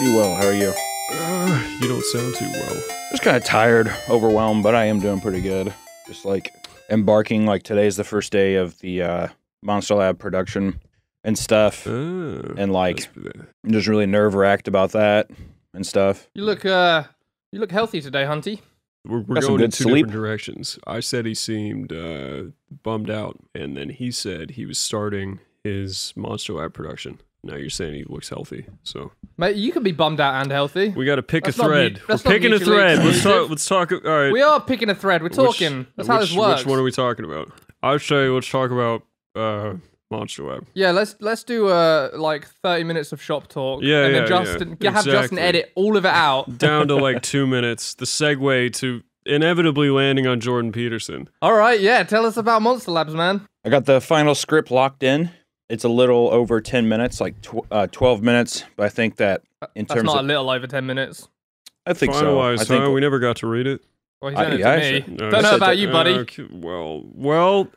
Pretty well. How are you? Uh, you don't sound too well. Just kind of tired, overwhelmed, but I am doing pretty good. Just like embarking. Like today's the first day of the uh, Monster Lab production and stuff, Uh, and like I'm just really nerve wracked about that and stuff. You look uh you look healthy today, Hunty. we're, we're Got some going in two sleep. different directions. I said he seemed uh, bummed out, and then he said he was starting his Monster Lab production. Now you're saying he looks healthy, so Mate, you can be bummed out and healthy. we got to pick That's a thread. mut- We're picking a thread. Let's exclusive. talk. Let's talk. All right. We are picking a thread. We're Which- talking. That's how which, this works. Which one are we talking about? I'll show you. Let's talk about uh, Monster Lab. yeah, let's let's do uh like thirty minutes of shop talk. Yeah, and then yeah, Justin yeah. have Justin edit all of it out. Down to like two minutes. The segue to inevitably landing on Jordan Peterson. all right, yeah. Tell us about Monster Labs, man. I got the final script locked in. It's a little over 10 minutes, like tw- uh, 12 minutes, but I think that in That's terms not of a little over ten minutes. I think so. Finalized, I think huh? We never got to read it. Well, he I- sent it yeah, I me. said- No, Don't know about that- you, buddy. Okay, well, well,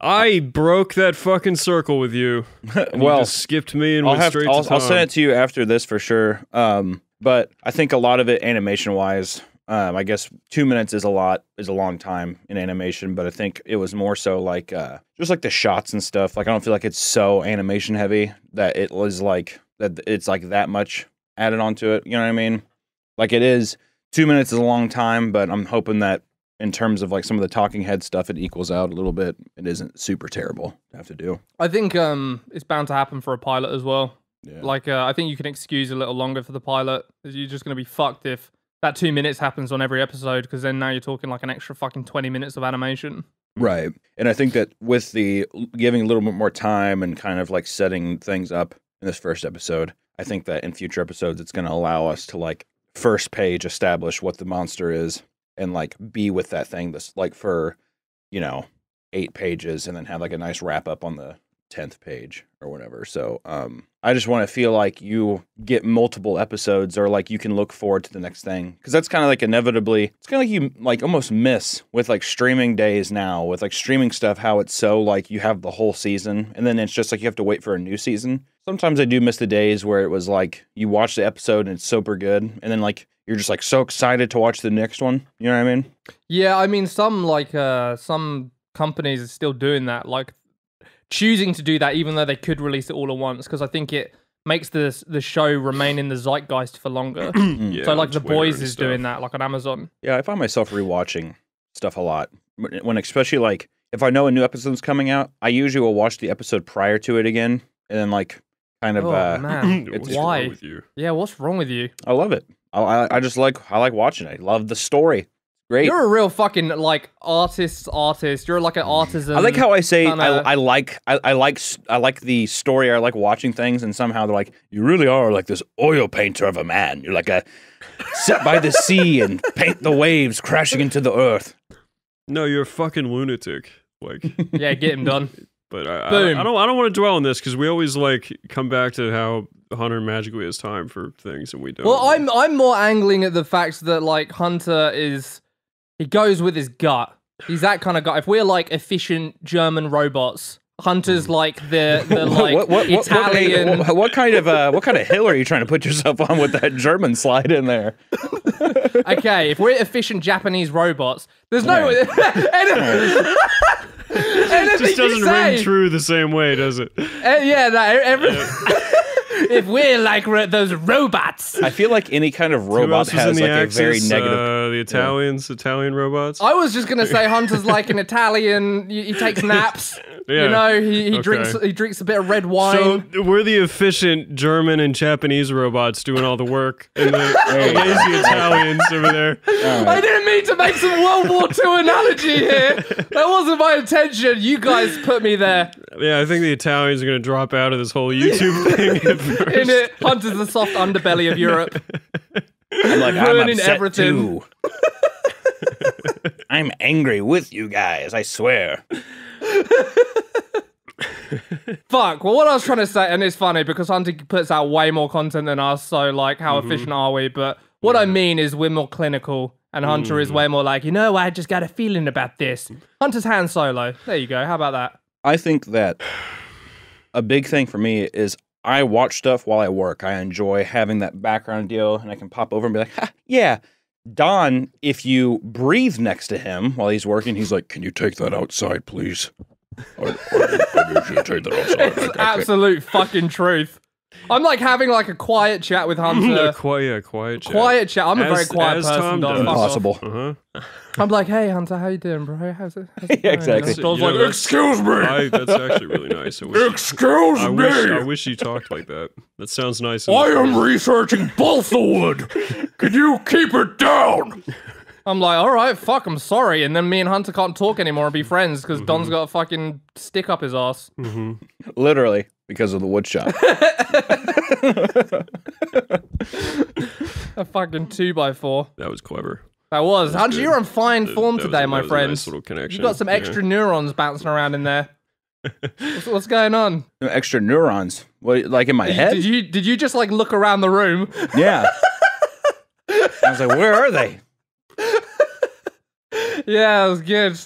I broke that fucking circle with you. And you well, just skipped me and I'll went have straight I'll, to I'll send it to you after this for sure. Um, but I think a lot of it animation wise, um, I guess two minutes is a lot is a long time in animation, but I think it was more so like uh, just like the shots and stuff. Like I don't feel like it's so animation heavy that it was like that it's like that much added onto it. You know what I mean? Like it is two minutes is a long time, but I'm hoping that in terms of like some of the talking head stuff, it equals out a little bit. It isn't super terrible to have to do. I think um it's bound to happen for a pilot as well. Yeah. Like uh, I think you can excuse a little longer for the pilot. You're just gonna be fucked if that two minutes happens on every episode because then now you're talking like an extra fucking twenty minutes of animation. Right. And I think that with the giving a little bit more time and kind of like setting things up in this first episode, I think that in future episodes it's going to allow us to like first page establish what the monster is and like be with that thing that's like for, you know, 8 pages and then have like a nice wrap up on the 10th page or whatever. So, um I just want to feel like you get multiple episodes or like you can look forward to the next thing cuz that's kind of like inevitably it's kind of like you like almost miss with like streaming days now with like streaming stuff how it's so like you have the whole season and then it's just like you have to wait for a new season. Sometimes I do miss the days where it was like you watch the episode and it's super good and then like you're just like so excited to watch the next one. You know what I mean? Yeah, I mean some like uh some companies are still doing that, like choosing to do that even though they could release it all at once because I think it makes the the show remain in the zeitgeist for longer. Yeah, so like on the Twitter boys is stuff. doing that, like on Amazon. Yeah, I find myself rewatching stuff a lot. When when especially like if I know a new episode's coming out, I usually will watch the episode prior to it again, and then like kind of. oh uh, man, What's It's- wrong why? with you? Yeah, what's wrong with you? I love it. I, I I just like I like watching it. I love the story. Great. You're a real fucking like artist's artist. You're like an artisan. I like how I say kinda- I, I like I, I like I like the story. I like watching things, and somehow they're like, you really are like this oil painter of a man. You're like a sit by the sea and paint the waves crashing into the earth. No, you're a fucking lunatic. Like, yeah, get him done. but I, I, I don't. I don't want to dwell on this because we always like come back to how Hunter magically has time for things and we don't. Well, I'm I'm more angling at the fact that like Hunter is he goes with his gut. He's that kind of guy. If we're like efficient German robots, Hunter's like the the like what, what, what, Italian. What, what, what kind of uh, what kind of hill are you trying to put yourself on with that German slide in there? okay, if we're efficient Japanese robots, there's no anything, it just doesn't ring true the same way, does it? Uh, yeah, no, every, if we're like ro- those robots, I feel like any kind of Who robot else was has like the a Axis? very negative. Uh, the Italians, Italian robots. I was just gonna say Hunter's like an Italian. He, he takes naps. Yeah. You know, he, he Okay. drinks he drinks a bit of red wine. So we're the efficient German and Japanese robots doing all the work, and the lazy Italians over there. I didn't mean to make some World War II analogy here. That wasn't my intention. You guys put me there. Yeah, I think the Italians are gonna drop out of this whole YouTube thing. At first. In it, Hunter's the soft underbelly of Europe. I'm like I'm upset everything. too. I'm angry with you guys. I swear. Fuck. Well, what I was trying to say, and it's funny because Hunter puts out way more content than us. So, like, how mm-hmm. efficient are we? But what I mean is, we're more clinical, and Hunter is mm. way more like, you know, I just got a feeling about this. Hunter's Han Solo. There you go. How about that? I think that a big thing for me is I watch stuff while I work. I enjoy having that background deal, and I can pop over and be like, ha, "Yeah." Don, if you breathe next to him while he's working, he's like, "Can you take that outside, please?" I, I, I take that outside. It's I can't- absolute fucking truth. I'm like having like a quiet chat with a Hunter. quiet, quiet, chat. quiet chat. I'm a very quiet person. Tom Don. does. Impossible. Uh huh. I'm like, hey Hunter, how you doing, bro? How's it? How's it Yeah, exactly. And Don's You know, like, Excuse me. I, that's actually really nice. I wish, Excuse I wish, I wish you talked like that. That sounds nice. I am researching balsa wood. Can you keep it down? I'm like, all right, fuck, I'm sorry. And then me and Hunter can't talk anymore and be friends because Don's got a fucking stick up his ass. Mhm. Literally, because of the wood shop. A fucking two by four. That was clever. That was. Hunter, good. you're on fine That- form that today, a- my that was a friend. Nice little connection. You got some yeah. extra neurons bouncing around in there. what's, what's going on? Some extra neurons. What, like in my head? Did you did you just like look around the room? Yeah. I was like, where are they? yeah, it was good.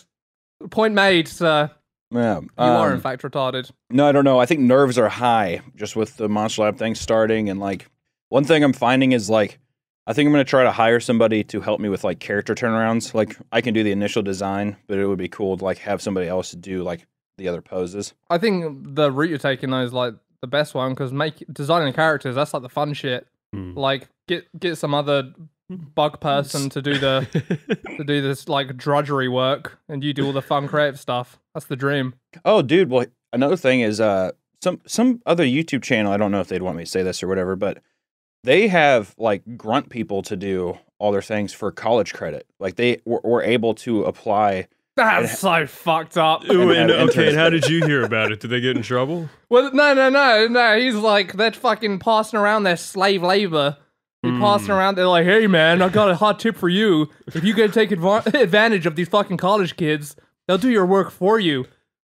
Point made, sir. Yeah. You are in um, fact retarded. No, I don't know. I think nerves are high just with the Monster Lab thing starting. And like, one thing I'm finding is like, I think I'm going to try to hire somebody to help me with like character turnarounds. Like, I can do the initial design, but it would be cool to like have somebody else do like the other poses. I think the route you're taking though is like the best one because make designing characters that's like the fun shit. Hmm. Like get get some other bug person to do the to do this like drudgery work, and you do all the fun creative stuff. That's the dream. Oh, dude. Well, another thing is, uh, some some other YouTube channel. I don't know if they'd want me to say this or whatever, but they have like grunt people to do all their things for college credit. Like they were, were able to apply. That's so fucked up. Ooh, And and, okay, and how did you hear about it? Did they get in trouble? Well, no, no, no, no. He's like they're fucking passing around their slave labor. They're Hmm. passing around. They're like, "Hey, man, I got a hot tip for you. If you can take adva- advantage of these fucking college kids, they'll do your work for you."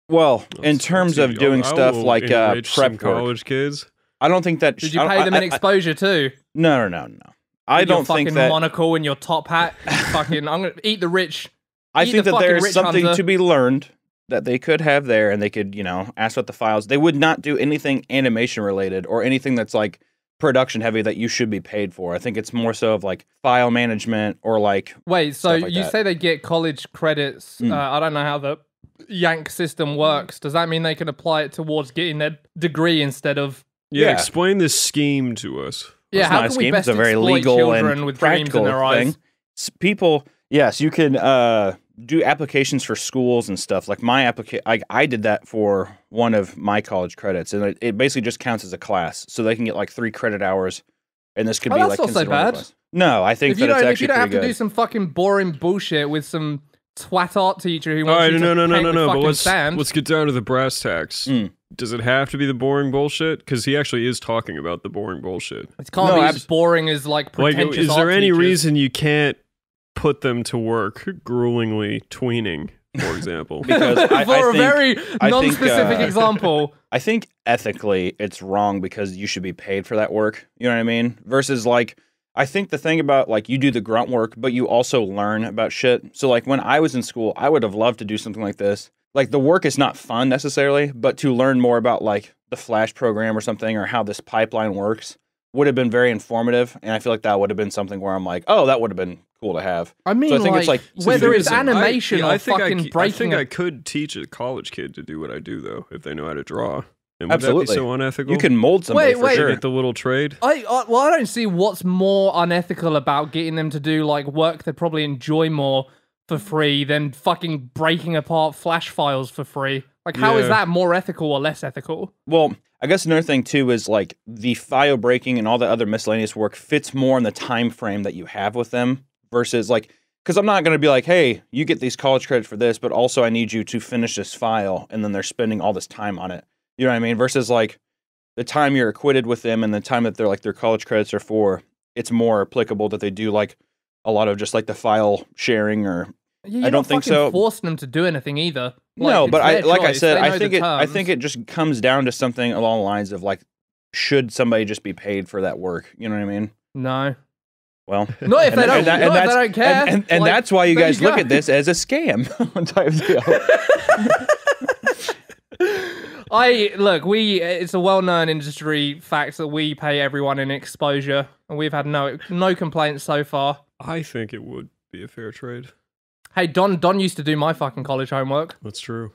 Well, in terms of doing I stuff will like uh, enrich some prep work, college kids. I don't think that. Did you I- pay I- them I- exposure too? No, no, no, no. I don't think fucking that. monocle and your top hat. fucking, I'm gonna eat the rich. I think the that there's something hunter. to be learned that they could have there, and they could, you know, ask about the files. They would not do anything animation related or anything that's like production heavy that you should be paid for. I think it's more so of like file management or like Wait, so like you that. say they get college credits? Mm. Uh, I don't know how the Yank system works. Does that mean they can apply it towards getting their degree instead of? Yeah, Yeah. explain this scheme to us. Yeah, it's how not a can we scheme, best it's a very exploit legal children and with dreams in practical their thing. eyes? People, yes, you can uh, do applications for schools and stuff. Like my application, I, I did that for one of my college credits, and it, it basically just counts as a class, so they can get like three credit hours, and this could Oh, be that's like not so considered one of the bad. class. No, I think If you that it's don't, if you don't have pretty to do some fucking boring bullshit with some twat art teacher who All wants right, you no, to no, no, paint no, with no. But fucking let's sand. let's get down to the brass tacks. Mm. Does it have to be the boring bullshit? Because he actually is talking about the boring bullshit. It can't No, be as boring as like Like, pretentious is there art any teachers. reason you can't put them to work gruelingly tweening, for example? Because I- I for a think- very non-specific uh, example? I think ethically it's wrong because you should be paid for that work. You know what I mean? Versus like I think the thing about like you do the grunt work, but you also learn about shit. So like when I was in school, I would have loved to do something like this. Like the work is not fun necessarily, but to learn more about like the Flash program or something or how this pipeline works would have been very informative. And I feel like that would have been something where I'm like, oh, that would have been cool to have. I mean, I think like, it's like- whether it's Listen, I- animation yeah, or I think fucking I, c- breaking. I think a- I could teach a college kid to do what I do though, if they know how to draw. And would Absolutely. that be so unethical? You can mold somebody Wait, for wait. sure. get the little trade. I, I well, I don't see what's more unethical about getting them to do like work they probably enjoy more for free than fucking breaking apart flash files for free. Like, how is Yeah. that more ethical or less ethical? Well, I guess another thing too is like the file breaking and all the other miscellaneous work fits more in the time frame that you have with them versus like because I'm not going to be like, hey, you get these college credits for this, but also I need you to finish this file, and then they're spending all this time on it. You know what I mean? Versus like the time you're acquitted with them and the time that they're like their college credits are for, it's more applicable that they do like a lot of just like the file sharing or Yeah, I don't think so. Forcing them to do anything either. Like, no, but I like I said, They I think it I think it just comes down to something along the lines of like should somebody just be paid for that work? You know what I mean? no. Well, Not if and, they don't. and that- not and if that's don't care. and, and, and Like, that's why you guys you look at this as a scam type deal. I look. We it's a well-known industry fact that we pay everyone in exposure, and we've had no no complaints so far. I think it would be a fair trade. Hey, Don Don used to do my fucking college homework. That's true.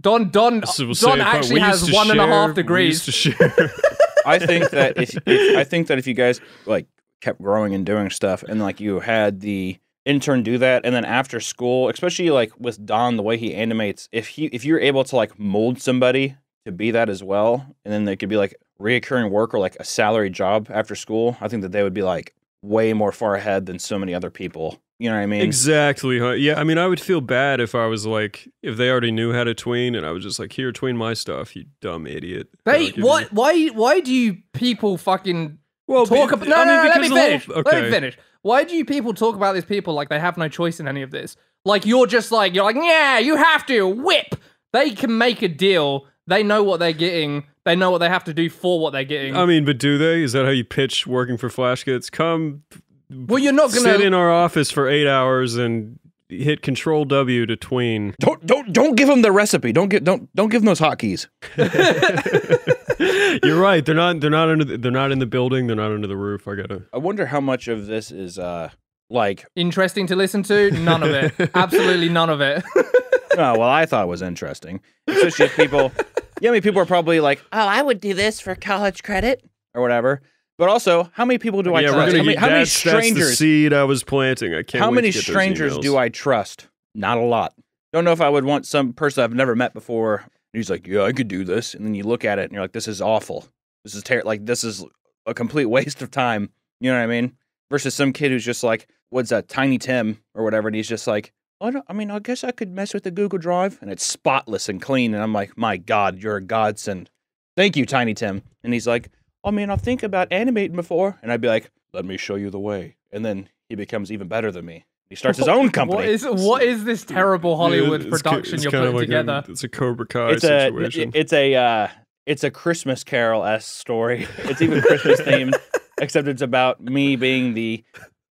Don Don we'll Don say, actually has used to one and a half share- we degrees. used to share. I think that if, if I think that if you guys like kept growing and doing stuff, and like you had the intern do that, and then after school, especially like with Don, the way he animates, if he if you're able to like mold somebody to be that as well, and then they could be like reoccurring work or like a salary job after school, I think that they would be like way more far ahead than so many other people. You know what I mean? Exactly. Huh? Yeah. I mean, I would feel bad if I was like, if they already knew how to tween, and I was just like, here, tween my stuff, you dumb idiot. They what? Why? Why do you people fucking Well, talk be- about? No, I no, mean, no, let me the whole- finish. Let me finish. Why do you people talk about these people like they have no choice in any of this? Like you're just like you're like, yeah, you have to whip. They can make a deal. They know what they're getting. They know what they have to do for what they're getting. I mean, but do they? Is that how you pitch working for Flashgitz? Come well, you're not gonna. sit in our office for eight hours and hit Control W to tween. Don't don't don't give them the recipe. Don't get don't don't give them those hotkeys. You're right. They're not. They're not under. The, they're not in the building. They're not under the roof. I gotta. I wonder how much of this is uh like interesting to listen to. None of it. Absolutely none of it. oh well I thought it was interesting. Especially if people yeah, I mean people are probably like, Oh, I would do this for college credit or whatever. But also, how many people do I yeah, trust? gonna How many, get, how many that's, that's the strangers seed I was planting. I can't. how wait many to get strangers emails. do I trust? Not a lot. Don't know if I would want some person I've never met before. And he's like, Yeah, I could do this. And then you look at it and you're like, This is awful. This is terrible. like this is a complete waste of time. You know what I mean? Versus some kid who's just like, what's that, Tiny Tim or whatever, and he's just like, I don't I mean, I guess I could mess with the Google Drive and it's spotless and clean. And I'm like, My God, you're a godsend. Thank you, Tiny Tim. And he's like, I mean, I've think about animating before. And I'd be like, Let me show you the way. And then he becomes even better than me. He starts his own company. What is what is this terrible Hollywood Yeah, it's production it's you're putting like together? A, it's a Cobra Kai it's a situation. it's a uh it's a Christmas Carol s story. It's even Christmas themed, except it's about me being the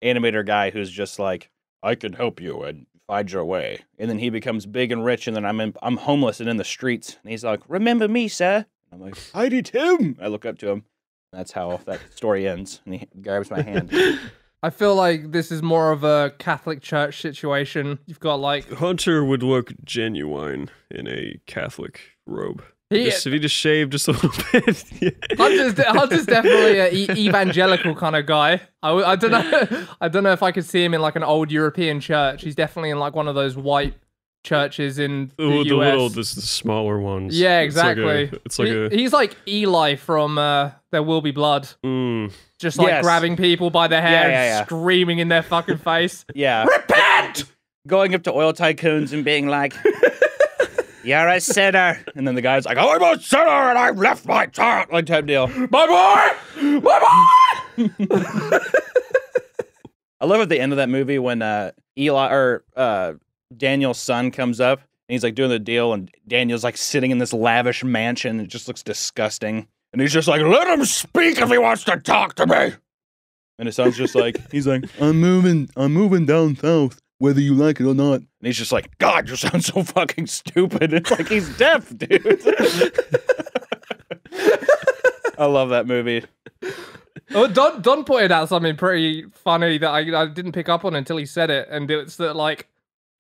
animator guy who's just like, I can help you and find your way. And then he becomes big and rich, and then I'm in, I'm homeless and in the streets, and he's like, "Remember me, sir?" I'm like, "Heidi Tim." I look up to him. That's how that story ends, and he grabs my hand. I feel like this is more of a Catholic Church situation. You've got like Hunter would look genuine in a Catholic robe. he, Just, if he just shaved just a little bit. yeah. Hunter's, de- Hunter's definitely an e- evangelical kind of guy. I, w- I don't know. I don't know if I could see him in like an old European church. He's definitely in like one of those white churches in the, the, the US. little, this the smaller ones. yeah, It's like a- exactly. It's like He- a. he's like Eli from uh, There Will Be Blood, mm, just like Yes. grabbing people by the hair, Yeah, yeah, yeah. screaming in their fucking face. Yeah, Repent! going up to oil tycoons and being like, "You're a sinner," and then the guy's like, "I'm a sinner and I left my child," like type deal. My boy, my boy. I love at the end of that movie when uh, Eli or uh, Daniel's son comes up and he's like doing the deal, and Daniel's like sitting in this lavish mansion. It just looks disgusting, and he's just like, "Let him speak if he wants to talk to me." And it sounds just like, he's like, "I'm moving, I'm moving down south, whether you like it or not." And he's just like, "God, you sound so fucking stupid." It's like he's deaf, dude. I love that movie. Oh, Don Don pointed out something pretty funny that I, I didn't pick up on until he said it, and it's that like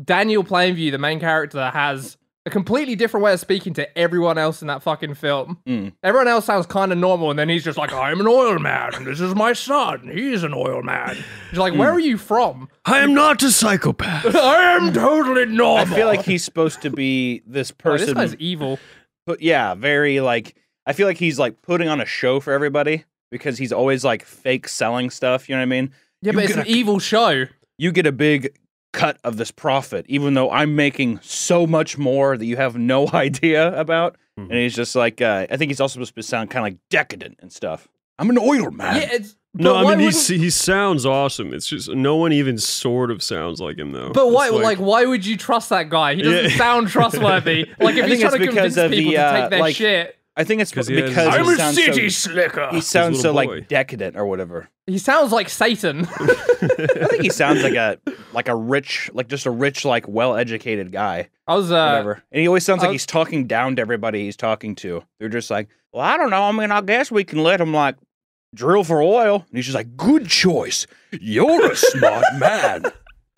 Daniel Plainview, the main character, has a completely different way of speaking to everyone else in that fucking film. Mm. Everyone else sounds kind of normal, and then he's just like, "I'm an oil man, and this is my son. He's an oil man." He's like, "Where are you from?" I am not a psychopath. I am totally normal. I feel like he's supposed to be this Oh, person. this guy's evil. but yeah, very like I feel like he's like putting on a show for everybody because he's always like fake selling stuff. You know what I mean? Yeah, You but it's an a- evil show. You get a big cut of this profit, even though I'm making so much more that you have no idea about. Mhm. And he's just like, uh, I think he's also supposed to sound kind of like decadent and stuff. I'm an oil man. Yeah, it's. No, I mean wouldn't- he he sounds awesome. It's just no one even sort of sounds like him though. But why, It's like, why would you trust that guy? He doesn't Yeah. sound trustworthy. Like, if I he's trying to convince people the, to uh, take their like- shit, I think it's because he he I'm a sounds so, slicker. he sounds so boy. like decadent or whatever. He sounds like Satan. I think he sounds like a like a rich, like just a rich, like well-educated guy. I was uh, Whatever. And he always sounds like he's talking down to everybody he's talking to. They're just like, well, I don't know. I mean, I guess we can let him like drill for oil. And he's just like, good choice. You're a smart man.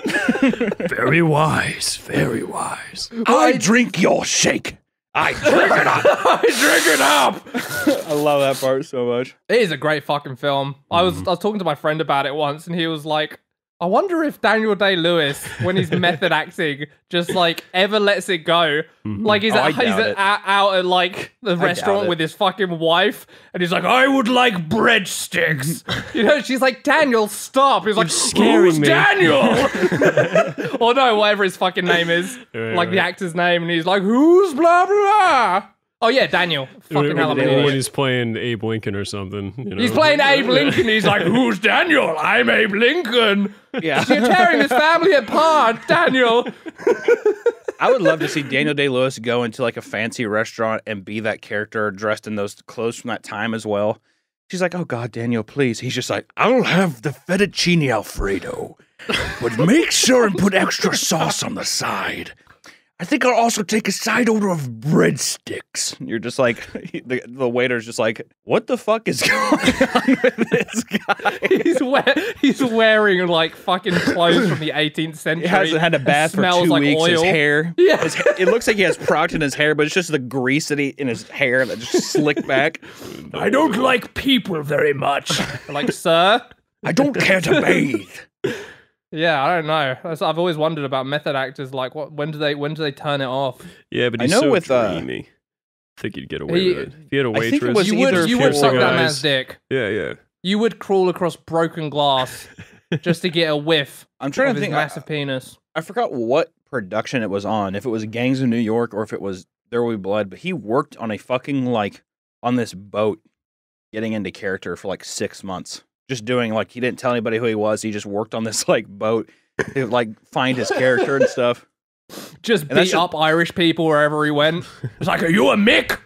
Very wise. Very wise. I drink your shake. I drink it up. I drink it up. I love that part so much. It is a great fucking film. I was Mm-hmm. I was talking to my friend about it once, and he was like, "I wonder if Daniel Day Lewis, when he's method acting, just like ever lets it go. Mm-hmm. Like he's Oh, at, he's at, out, at like the doubt restaurant with his fucking wife, and he's like, "I would like breadsticks." you know, she's like, "Daniel, stop!" He's like, scaring "Who's me." Daniel?" or no, whatever his fucking name is, Right, like the actor's name, and he's like, "Who's blah blah?" Oh yeah, Daniel. Fucking When, hell, I'm an when he's playing Abe Lincoln or something. You know? He's playing Abe Lincoln. He's like, "Who's Daniel? I'm Abe Lincoln. Yeah. You're tearing this family apart, Daniel." I would love to see Daniel Day Lewis go into like a fancy restaurant and be that character dressed in those clothes from that time as well. She's like, "Oh God, Daniel, please." He's just like, "I'll have the fettuccine alfredo, but make sure and put extra sauce on the side. I think I'll also take a side order of breadsticks." You're just like, the, the waiter's just like, "What the fuck is going on with this guy?" He's we- he's wearing like fucking clothes from the 18th century. He hasn't had a and bath for two like weeks. His hair, Yeah. his ha- it looks like he has product in his hair, but it's just the grease that he in his hair that just slicked back. I don't like people very much. like, sir. I don't care to bathe. Yeah, I don't know. That's, I've always wondered about method actors. Like, what? When do they? When do they turn it off? Yeah, but I he's know so with, uh, dreamy. I think you'd get away He- with it. If you had a I think it waitress, was You would. You would suck that man's dick. Yeah, yeah. You would crawl across broken glass just to get a whiff I'm trying of to his think. I, massive penis. I forgot what production it was on. If it was Gangs of New York or if it was There Will Be Blood. But he worked on a fucking like on this boat, getting into character for like six months. Just doing like he didn't tell anybody who he was. He just worked on this like boat to like find his character and stuff. Just And beat up Irish people wherever he went. It's like, are you a Mick?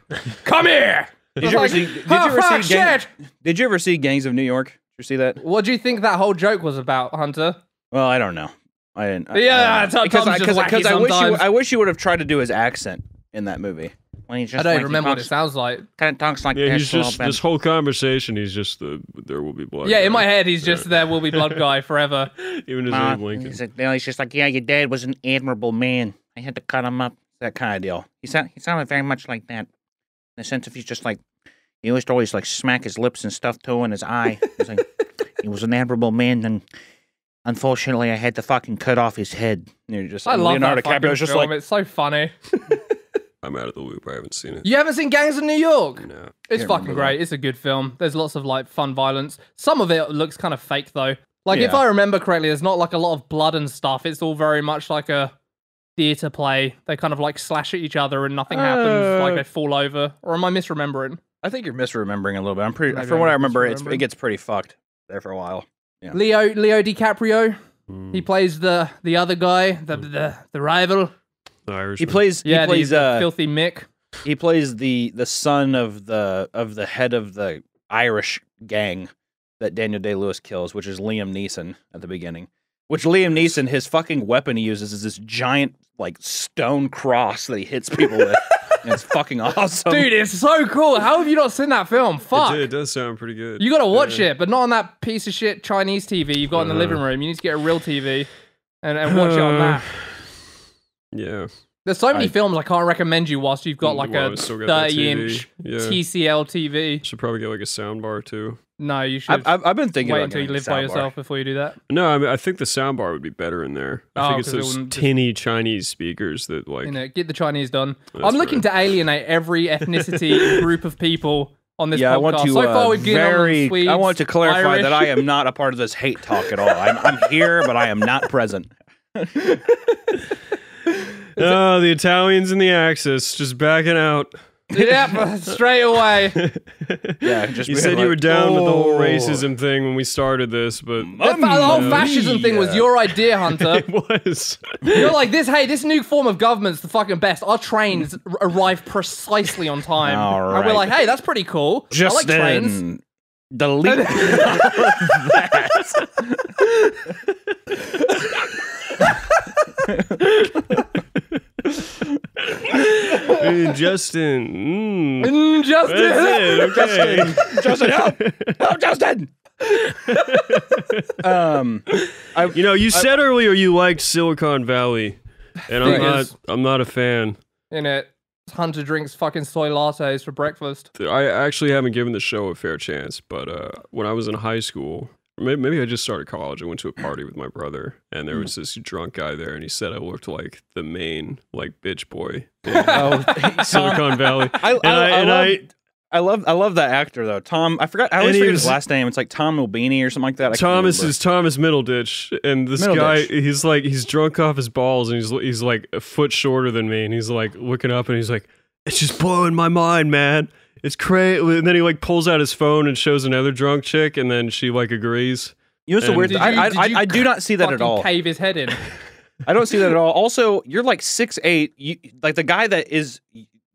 Come here. Did you Like, see? Did oh, you "Oh, ever see? Gang- did you ever see Gangs of New York? Did you see that? What do you think that whole joke was about, Hunter? Well, I don't know. I didn't. I- Yeah, I because I, because I, I wish you. I wish you would have tried to do his accent in that movie. When he just I don't like, even remember what it sounds like. Kind of talks like Yeah, this he's just this whole conversation. He's just the there will be blood. Yeah, guy. in my head, he's just there will be blood guy forever. Even his Uh, Abe Lincoln. he's, like, you know, he's just like, yeah, your dad was an admirable man. I had to cut him up. That kind of deal. He sound, he sounded very much like that. In the sense of he's just like, he used to always like smack his lips and stuff too in his eye. He's like, he was an admirable man, and unfortunately, I had to fucking cut off his head. And you're just I love Leonardo that fucking DiCaprio's just film. like, it's so funny. I'm out of the loop. I haven't seen it. You haven't seen Gangs of New York? No. It's fucking remember great. It's a good film. There's lots of like fun violence. Some of it looks kind of fake though. Like if I remember correctly, there's not like a lot of blood and stuff. It's all very much like a theater play. They kind of like slash at each other and nothing happens. Like Uh, they fall over. Or am I misremembering? I think you're misremembering a little bit. I'm pretty, Maybe from I'm what I remember, it's, it gets pretty fucked there for a while. Yeah. Leo Leo DiCaprio. Mm, He plays the the other guy, the the, the rival. The Irish. He plays, Yeah, he plays, the, the uh, filthy Mick. He plays the the son of the of the head of the Irish gang that Daniel Day Lewis kills, which is Liam Neeson at the beginning. Which Liam Neeson, his fucking weapon he uses is this giant like stone cross that he hits people with. and it's fucking awesome. Dude, it's so cool. How have you not seen that film? Fuck. It, did- it does sound pretty good. You gotta watch Yeah. it, but not on that piece of shit Chinese TV you've got in the Uh-huh. living room. You need to get a real TV and, and watch it on that. Yeah. There's so many I- films I can't recommend you whilst you've got Mm, like well, a I still got that 30 inch Yeah. TCL TV. Should probably get like a sound bar too. No, you should I've, I've, I've been thinking wait about until you live by yourself before you do that. No, I mean I think the sound bar would be better in there. I Oh, think it's those wouldn't just- tinny Chinese speakers that like You know, get the Chinese done. I'm looking to alienate every ethnicity group of people on this Yeah, podcast. I want to so far uh, we've given on very. Swedes, I want to clarify Irish. that I am not a part of this hate talk at all. I'm, I'm here, but I am not present. Oh, the Italians and the Axis just backing out. yep, straight away. Yeah, just You be said you like, were down with the whole "Oh." racism thing when we started this, but The, fa- the whole fascism thing was your idea, Hunter. it was. You're like this. Hey, this new form of government's the fucking best. Our trains arrive precisely on time, All and we're like, hey, that's pretty cool. I Just like trains. then, delete Justin. Mm. Mm, Justin. That's it. Okay. Justin, help! Help, Justin! um, I, You know, you said earlier you liked Silicon Valley, and I'm not. I'm not a fan. In it, Hunter drinks fucking soy lattes for breakfast. I actually haven't given the show a fair chance, but uh, when I was in high school, maybe, maybe I just started college. I went to a party with my brother, and there hmm. was this drunk guy there, and he said I looked like the main like bitch boy in oh, Silicon Valley. I, I, And I, I, and love, I, I love I love that actor though. Tom, I forgot. I always forget was- his last name. It's like Tom Mulbini or something like that. I Thomas is Thomas Middleditch, and this Middleditch. guy, he's like, he's drunk off his balls, and he's he's like a foot shorter than me, and he's like looking up, and he's like, "It's just blowing my mind, man. It's crazy." And then he like pulls out his phone and shows another drunk chick, and then she like agrees. You know what's the weird? Did I, you- I, did I, I do not see that at all. Cave his head in. I don't see that at all. Also, you're like six eight. You like the guy that is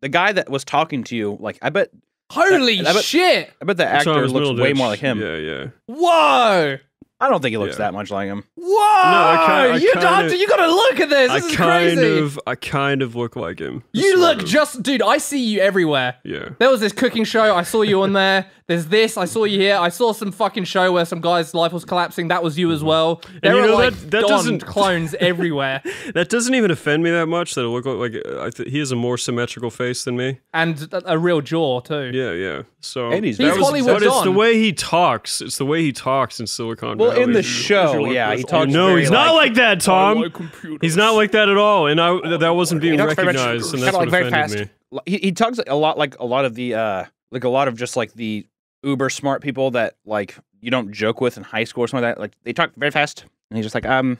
the guy that was talking to you. Like I bet Holy I bet- shit! I bet the actor looks way Middleditch. more like him. Yeah, yeah. Whoa! I don't think he looks Yeah. that much like him. Whoa! I kinda- I you, kinda- you gotta look at this. I This is kind crazy. of, I kind of look like him. you look of. just, dude. I see you everywhere. yeah. There was this cooking show. I saw you on there. There's this. I saw you here. I saw some fucking show where some guy's life was collapsing. That was you as mm-hmm. well. There you are know, like that- that Don doesn't- clones everywhere, That doesn't even offend me that much. That it look like, like uh, I th- he has a more symmetrical face than me. and a, a real jaw too. Yeah, yeah. So And he's that very- was- Hollywood but it's the way he talks. It's the way he talks in Silicon Well, Valley. in the show, you yeah, look he talks No, very he's not like- like that, Tom. He's not like that at all, and I th- that wasn't being He talks very much- recognized, and kinda that's like what very offended fast. me. He, he talks a lot like a lot of the uh like a lot of just like the uber smart people that like you don't joke with in high school or something like that. Like they talk very fast, and he's just like um,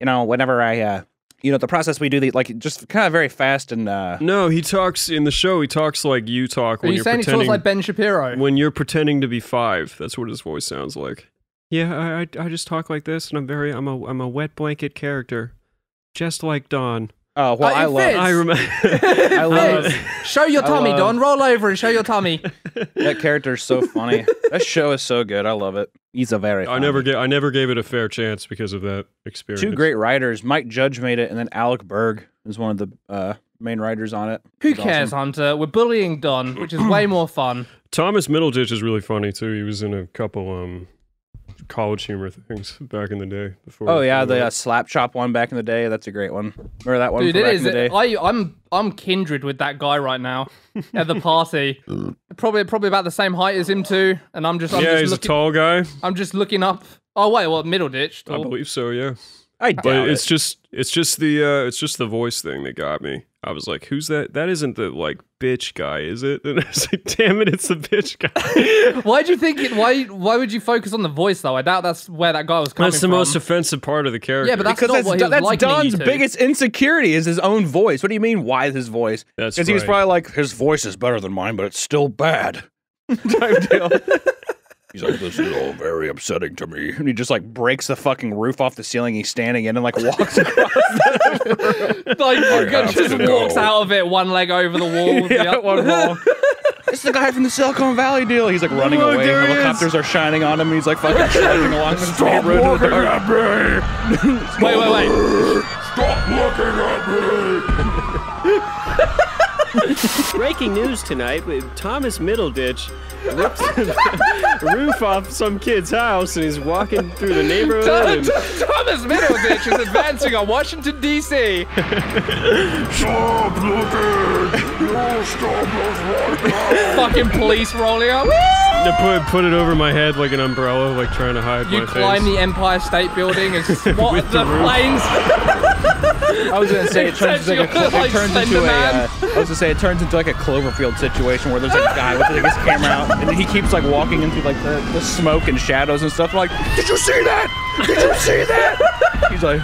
you know, whenever I uh, you know, the process we do the like just kind of very fast and uh. No, he talks in the show. He talks like you talk Are when you you're saying he talks like Ben Shapiro? when you're pretending to be five, that's what his voice sounds like. Yeah, I, I I just talk like this, and I'm very I'm a I'm a wet blanket character, just like Don. Oh well, it I love fits. I remember. I love show your I tummy, love- Don. Roll over and show your tummy. that character is so funny. that show is so good. I love it. He's a very. I funny. never gave I never gave it a fair chance because of that experience. two great writers. Mike Judge made it, and then Alec Berg is one of the uh, main writers on it. Who He's cares, awesome. Hunter? We're bullying Don, which is way more fun. Thomas Middleditch is really funny too. He was in a couple um college humor things back in the day. Before. Oh yeah, the before uh, slap chop one back in the day. That's a great one. Remember that one Dude, from it back is. in the day? I, I'm I'm kindred with that guy right now at the party. probably probably about the same height as him too. And I'm just I'm yeah, just he's looking, a tall guy. I'm just looking up. Oh wait, well Middleditch? I believe so. Yeah. I But doubt it's it. just it's just the uh it's just the voice thing that got me. I was like, who's that? That isn't the like bitch guy, is it? And I was like, damn it, it's the bitch guy. Why do you think it? Why why would you focus on the voice though? I doubt that's where that guy was coming from. That's the from. most offensive part of the character. Yeah, but that's because not that's, what he was that's likening Don's to. biggest insecurity is his own voice. What do you mean? Why his voice? That's Because he was probably like, his voice is better than mine, but it's still bad. type deal. He's like, this is all very upsetting to me. And he just like breaks the fucking roof off the ceiling he's standing in and like walks across. like just walks go. out of it one leg over the wall. with the yeah, one wall. It's the guy from the Silicon Valley deal. He's like oh running Look, away. there he is. Helicopters are shining on him. He's like fucking charging along the road. in the dark. wait, wait, wait. Breaking news tonight with Thomas Middleditch ripped the roof off some kid's house and he's walking through the neighborhood. And, Thomas Middleditch is advancing on Washington D.C. Stop looking! Fucking police rolling up. To put put it over my head like an umbrella, like trying to hide You my climb face. the Empire State Building and swat at the roof. planes. I was gonna say it turns into like, a, Essentially, it turns into a. Uh, I was gonna say it turns into like a Cloverfield situation where there's like a guy with like, his camera out and he keeps like walking into like the, the smoke and shadows and stuff. Like, did you see that? Did you see that? He's like,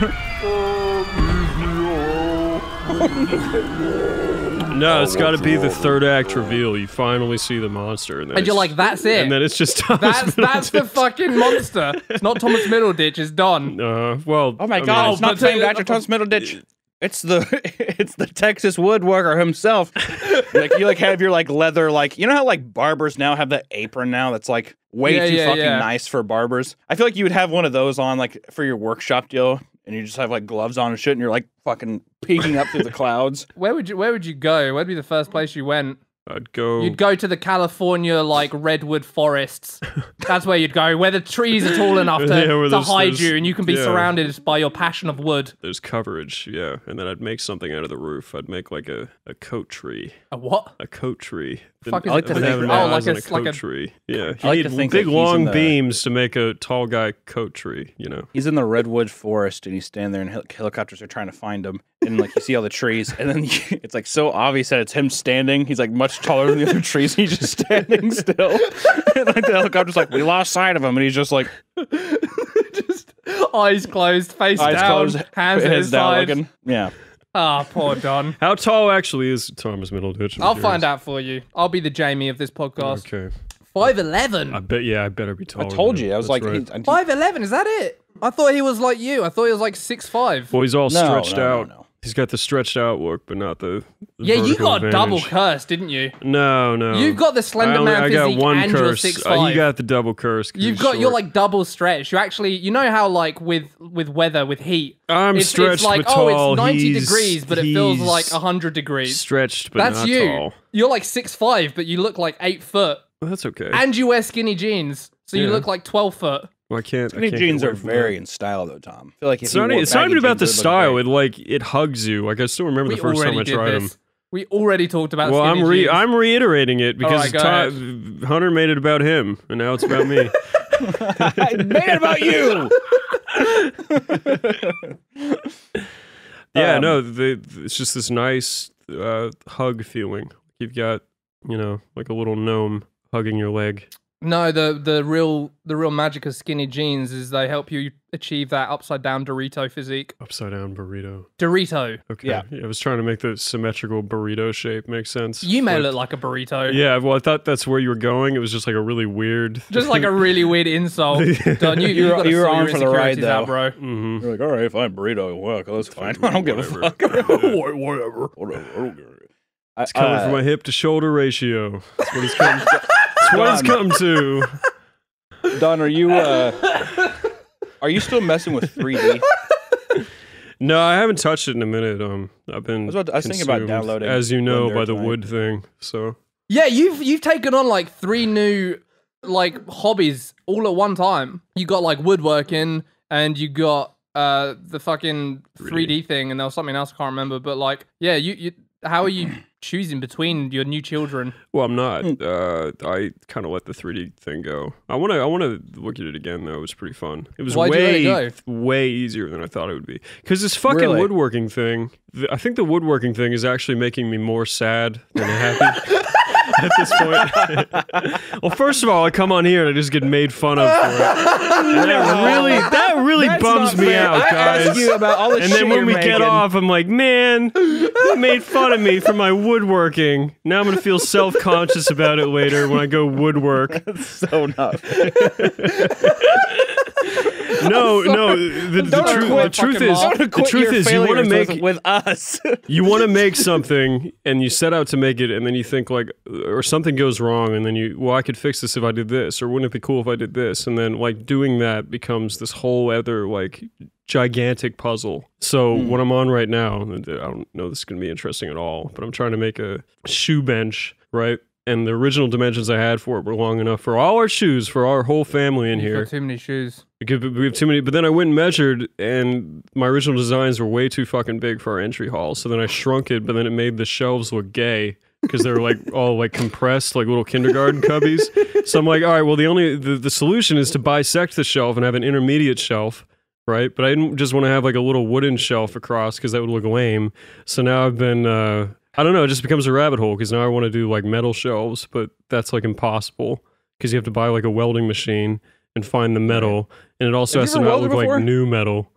No, it's got to be the third act reveal. You finally see the monster, and, And you're like, that's it. and then it's just Thomas that's that's the fucking monster. It's not Thomas Middleditch. It's Don. Uh, well, Oh my I mean, god, it's not named the- after Thomas Middleditch. It's the it's the Texas woodworker himself. like you like have your like leather like you know how like barbers now have that apron now that's like way Yeah, too yeah, fucking yeah. nice for barbers. I feel like you would have one of those on like for your workshop deal and you just have like gloves on and shit and you're like fucking peeking up through the clouds. Where would you Where would you go? Where'd be the first mm. place you went? I'd go. You'd go to the California like redwood forests. That's where you'd go, where the trees are tall enough to, Yeah, to there's- hide there's- you, and you can be yeah. surrounded by your passion of wood. There's coverage, yeah, and then I'd make something out of the roof. I'd make like a, a coat tree, A what? a coat tree. Fuck Then- is like it? to think have that- an oh, like a- a like coat a- tree. Yeah, you I like to oh, need big that he's in long the- beams to make a tall guy coat tree. You know. He's in the redwood forest and he's standing there and hel- helicopters are trying to find him and like you see all the trees and then it's like so obvious that it's him standing. He's like much taller than the other trees. He's just standing still. and like the helicopter's like we lost sight of him and he's just like Just eyes closed, face eyes down, closed, hands at heads his down looking. Yeah. Ah, poor Don. How tall actually is Thomas Middleditch? I'm I'll find out for you. I'll be the Jamie of this podcast. Okay. Five I bet. Yeah, I better be tall. I told you. I was like right. Five eleven. Is that it? I thought he was like you. I thought he was like six five. well, he's all No, stretched no, no, out. no. He's got the stretched out look, but not the. the Yeah, you got double advantage. cursed, didn't you? No, no. You've got the Slender only, Man I physique got one and curse. six Uh, you got the double curse. You've got you're like double stretched. You actually you know how like with with weather with heat. I'm it's, stretched it's like but oh tall. it's 90 He's- degrees but it feels like 100 degrees. stretched, but That's not you. tall. You're like six five but you look like 8 foot Well, that's okay. and you wear skinny jeans. So you look like 12 foot. Well, I can't. I Skinny can't jeans are very that. in style though, Tom. I feel like It's not, it's not even about the jeans, it would look style. great. It like it hugs you. Like I still remember We the first time I tried this. them. We already talked about Well, skinny I'm re- jeans. I'm reiterating it because right, Ty- Hunter made it about him, and now it's about me. I made it about you. yeah, Um, no, the, it's just this nice uh, hug feeling. You've got, you know, like a little gnome hugging your leg. No, the the real the real magic of skinny jeans is they help you achieve that upside down Dorito physique. Upside down burrito. Dorito. Okay. Yeah. I was trying to make the symmetrical burrito shape make sense. You may Like- look like a burrito. Yeah, well, I thought that's where you were going. It was just like a really weird. Just like a really weird insult. Don, you, You were- gotta you were sort on your for the ride, insecurities out, though. bro. hmm You're like, all right, fine, burrito, well, that's fine. I don't give a Whatever. fuck. Wha- Whatever. Whatever. I don't give a- It's coming Uh, from my hip to shoulder ratio. That's what it's come. That's what it's come to. Don, are you uh, are you still messing with 3D? No, I haven't touched it in a minute. Um, I've been. I was about to- I was thinking about downloading as you know, by the tonight. wood thing. So Yeah, you've you've taken on like three new like hobbies all at one time. You got like woodworking and you got uh the fucking 3D thing and there was something else I can't remember. But like, yeah, you you how are you choosing between your new children? Well, I'm not. Uh, I kind of let the 3D thing go. I want to. I want to look at it again though. It was pretty fun. It was Why'd way, it way easier than I thought it would be. Because this fucking Really? woodworking thing. th- I think the woodworking thing is actually making me more sad than happy. At this point, well, first of all, I come on here and I just get made fun of for it. And that really, that really That's bums me fair. out, I guys. you about all the and shit then when you're we get off, I'm like, man, they made fun of me for my woodworking. Now I'm gonna feel self conscious about it later when I go woodwork. so not. No, no. The, the, tru- quit the truth is, mom. the truth is, you want to make with, with us. you want to make something, and you set out to make it, and then you think like, or something goes wrong, and then you, well, I could fix this if I did this, or wouldn't it be cool if I did this? And then like doing that becomes this whole other like gigantic puzzle. So hmm. what I'm on right now, uh, I don't know this is gonna be interesting at all, but I'm trying to make a shoe bench, right? And the original dimensions I had for it were long enough for all our shoes for our whole family in here. too many shoes. We have too many. But then I went and measured, and my original designs were way too fucking big for our entry hall. So then I shrunk it, but then it made the shelves look gay because they're like all like compressed, like little kindergarten cubbies. So I'm like, all right, well, the only the, the solution is to bisect the shelf and have an intermediate shelf, right? But I didn't just want to have like a little wooden shelf across because that would look lame. So now I've been. uh I don't know. It just becomes a rabbit hole because now I want to do like metal shelves, but that's like impossible because you have to buy like a welding machine and find the metal, and it also Have has to not look before? like new metal.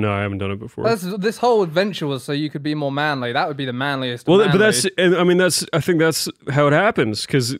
No, I haven't done it before. That's, this whole adventure was so you could be more manly. That would be the manliest. well, but that's. I mean that's I think that's how it happens because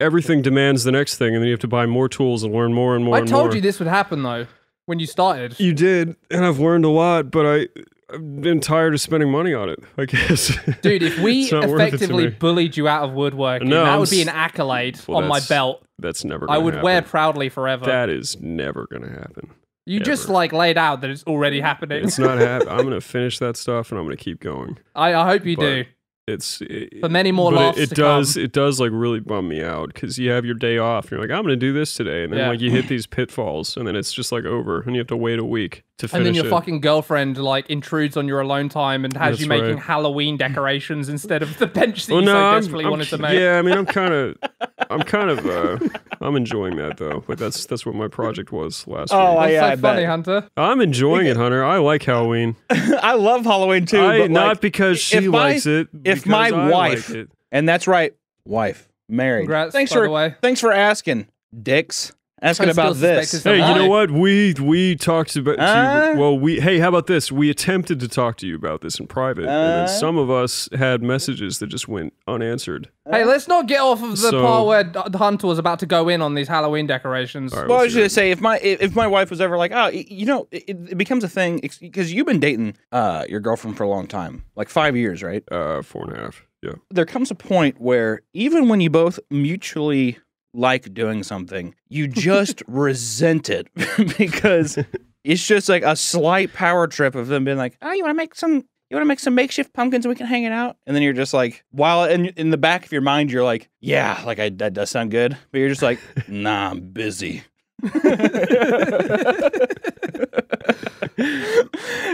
everything demands the next thing, and then you have to buy more tools and learn more and more. I and told more. you this would happen though when you started. You did, and I've learned a lot, but I. I've been tired of spending money on it. I guess, Dude, if we It's not worth it to effectively bullied you out of woodworking, No, that I'm would be an accolade Well, on my belt. that's never. I would happen. wear proudly forever. That is never gonna happen. You just like laid out that it's already happening. It's not happening. I'm gonna finish that stuff, and I'm gonna keep going. I, I hope you But- do. It's it, For many more laughs it, it does come. it does like really bum me out because you have your day off and you're like I'm gonna do this today and then Yeah. like you hit these pitfalls and then it's just like over and you have to wait a week to finish And then your it. fucking girlfriend like intrudes on your alone time and has That's you making right. Halloween decorations instead of the bench that well, you no, so I'm, desperately I'm- wanted to make. yeah, I mean I'm kind of I'm kind of uh, I'm enjoying that though. But that's that's what my project was last year. Oh, week. I- That's yeah, so funny, bet. Hunter. I'm enjoying it, Hunter. I like Halloween. I love Halloween too, I, but not like, because she if my- likes it. if my I like wife- it. and that's right, wife, married. Congrats, thanks by for the way. thanks for asking, dicks. Asking about this. Hey, you know what? We we talked about. to Uh? you, well, we hey, how about this? We attempted to talk to you about this in private, and Uh? then some of us had messages that just went unanswered. Hey, let's not get off of the So- part where D- Hunter was about to go in on these Halloween decorations. All right, Well, I was hear gonna say if my if my wife was ever like, oh, you know, it, it becomes a thing because you've been dating uh your girlfriend for a long time, like five years, right? uh, four and a half. Yeah. There comes a point where even when you both mutually like doing something, you just resent it because it's just like a slight power trip of them being like, oh, you want to make some. You want to make some makeshift pumpkins and we can hang it out? And then you're just like, while in, in the back of your mind, you're like, yeah, like I, that does sound good. But you're just like, nah, I'm busy. and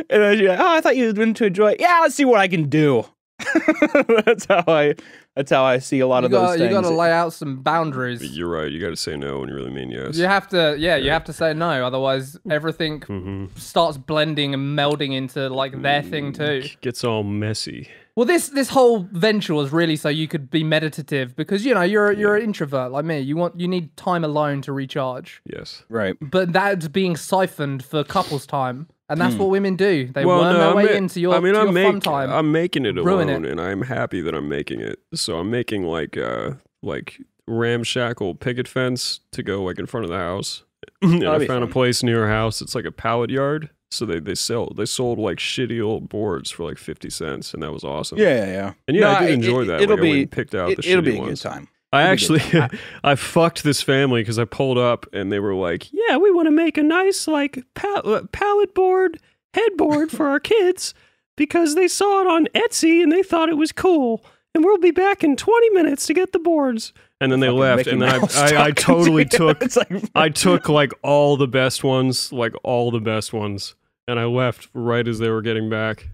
then you're like, oh, I thought you were to enjoy it. Yeah, let's see what I can do. that's how I. That's how I see a lot you of those things. you got to lay out some boundaries. You're right. You got to say no when you really mean yes. You have to, yeah, you have to say no, otherwise everything hmm starts blending and melding into like their thing too. Gets all messy. Well, this this whole venture was really so you could be meditative because you know you're you're an introvert like me. You want you need time alone to recharge, Yes. right. but that's being siphoned for couples time, and that's Hmm. what women do. They well, worm no, their I'm way ma- into your, I mean, to I'm fun make- time. I'm making it Ruin alone, it. and I'm happy that I'm making it. So I'm making like uh like ramshackle picket fence to go like in front of the house. and I be found a place near our house. It's like a pallet yard. So they, they sell they sold like shitty old boards for like fifty cents, and that was awesome. Yeah, yeah, yeah. And yeah, No, I did it- enjoy it- that. It'll like, I went be. and picked out It, the it'll shitty be a ones. good time. I actually, good. I fucked this family because I pulled up and they were like, "Yeah, we want to make a nice like pal- uh, pallet board headboard for our kids because they saw it on Etsy and they thought it was cool. And we'll be back in 20 minutes to get the boards." And then they Fucking left, Mickey and then I, I, I totally to took, like I took like all the best ones, like all the best ones, and I left right as they were getting back,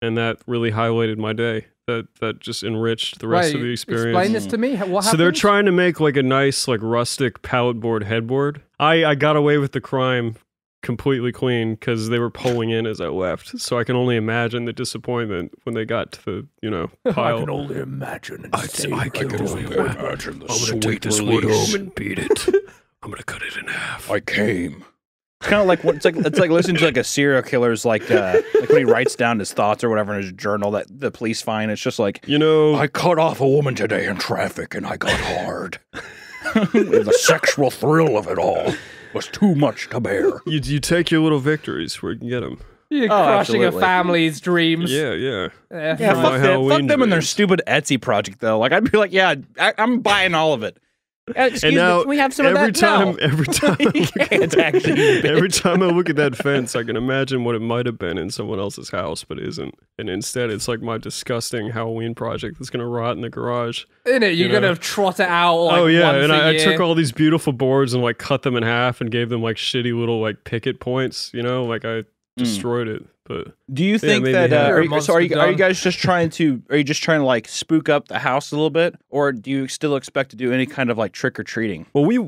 and that really highlighted my day. That that just enriched the rest Wait, of the experience. Explain this to me. What? So they're trying to make like a nice like rustic pallet board headboard. I I got away with the crime completely clean because they were pulling in as I left. So I can only imagine the disappointment when they got to the you know pile. I can only imagine. I can only imagine the I'm gonna take this wood home and beat it. I'm gonna cut it in half. I came. It's kind of like what it's like. It's like listening to like a serial killer's like uh, like when he writes down his thoughts or whatever in his journal that the police find. It's just like You know, I cut off a woman today in traffic and I got hard. the sexual thrill of it all was too much to bear. you you take your little victories where you can get them. You're Oh, crushing a family's dreams. Yeah, yeah. Eh, Yeah, For fine. my fuck them, fuck them and their stupid Etsy project though. Like I'd be like, yeah, I, I'm buying all of it. Uh, excuse and now me, can we have some every of that? time, No. every time, I You can't actually, every time I look at that fence, I can imagine what it might have been in someone else's house, but isn't. And instead, it's like my disgusting Halloween project that's gonna rot in the garage. In it, you're you know. gonna trot it out. Like, oh yeah, once and I, year. took all these beautiful boards and like cut them in half and gave them like shitty little like picket points. You know, like I destroyed it. But Do you think maybe that? Uh, are, You're a you, so are you are you guys just trying to? Are you just trying to like spook up the house a little bit, or do you still expect to do any kind of like trick or treating, well, we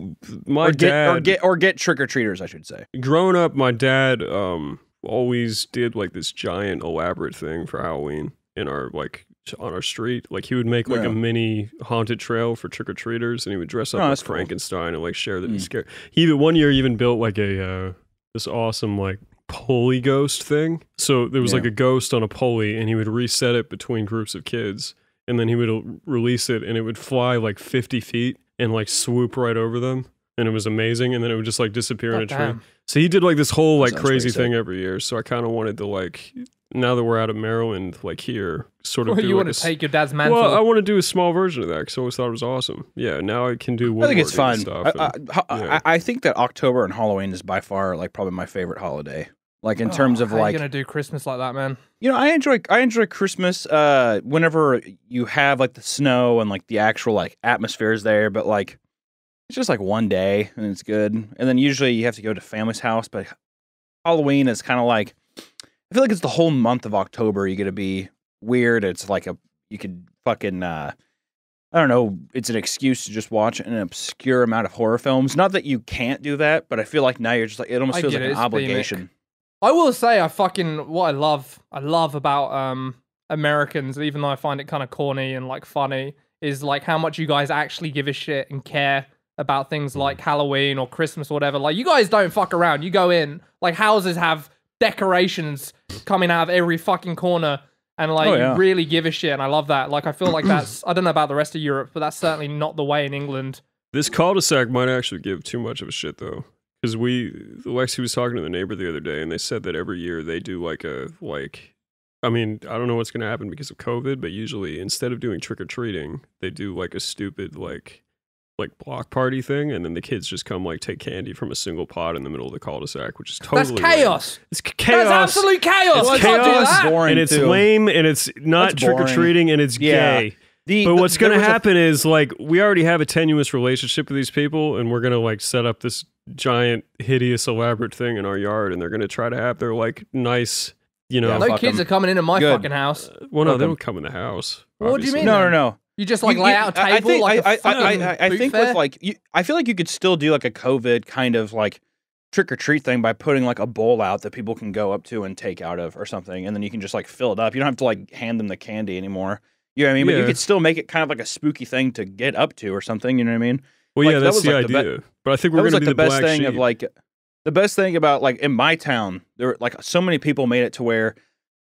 my or get dad or get or get trick or treaters? I should say. growing up, my dad um always did like this giant elaborate thing for Halloween in our like on our street. Like he would make like Yeah. a mini haunted trail for trick or treaters, and he would dress up Oh, like that's cool. Frankenstein and like share that Mm. he's scared. He even one year even built like a uh, this awesome like pulley ghost thing. So there was Yeah. like a ghost on a pulley, and he would reset it between groups of kids, and then he would release it, and it would fly like 50 feet and like swoop right over them. And it was amazing, and then it would just like disappear in a God tree. damn. So he did like this whole like Sounds crazy pretty thing every year. So I kind of wanted to like now that we're out of Maryland, like here, sort of. Well, do you like want to s- take your dad's mantle. Well, I want to do a small version of that because I always thought it was awesome. Yeah, now I can do. I think it's woodworking fun. Stuff I, and- I, I- yeah. I think that October and Halloween is by far like probably my favorite holiday. Like in Oh, terms of how you like gonna do Christmas like that, man. you know, I enjoy I enjoy Christmas uh whenever you have like the snow and like the actual like atmosphere is there, but like it's just like one day and it's good. And then usually you have to go to family's house, but Halloween is kind of like I feel like it's the whole month of October you get to be weird. It's like a you could fucking uh I don't know, it's an excuse to just watch an obscure amount of horror films. Not that you can't do that, but I feel like now you're just like it almost I feels like it, an it's thematic. I will say I fucking what I love I love about um Americans, even though I find it kind of corny and like funny, is like how much you guys actually give a shit and care about things Mm. like Halloween or Christmas or whatever. Like you guys don't fuck around. You go in, like houses have decorations coming out of every fucking corner. And like Oh, yeah. you really give a shit, and I love that. Like I feel like that's I don't know about the rest of Europe, but that's certainly not the way in England. This cul-de-sac might actually give too much of a shit though, because we Lexi was talking to the neighbor the other day, and they said that every year they do like a like. I mean, I don't know what's going to happen because of COVID, but usually instead of doing trick or treating, they do like a stupid like like block party thing, and then the kids just come like take candy from a single pot in the middle of the cul-de-sac, which is totally That's lame. chaos. It's chaos. That's absolute chaos. It's I can't chaos. that. boring and it's too. lame, and it's not That's trick or treating, and it's Yeah. gay. The, But the- what's going to was a- happen is like we already have a tenuous relationship with these people, and we're going to like set up this giant, hideous, elaborate thing in our yard, and they're going to try to have their like nice, you know. Yeah, No fuck kids 'em. are coming into my Good. fucking house. Uh, well, no, fuck they 'em. don't come in the house. What do you mean? No, no, no. You just like You- lay out a I- table I think, like a I, I, I, I, I think fair? with like you, I feel like you could still do like a COVID kind of like trick or treat thing by putting like a bowl out that people can go up to and take out of or something, and then you can just like fill it up. You don't have to like hand them the candy anymore. You know what I mean? But you could still make it kind of like a spooky thing to get up to or something. You know what I mean? Well, like, yeah, that that's was, the like, the be- idea. but I think we're that was going like to be the the, best black thing sheep. of like the best thing about like in my town there were like so many people made it to where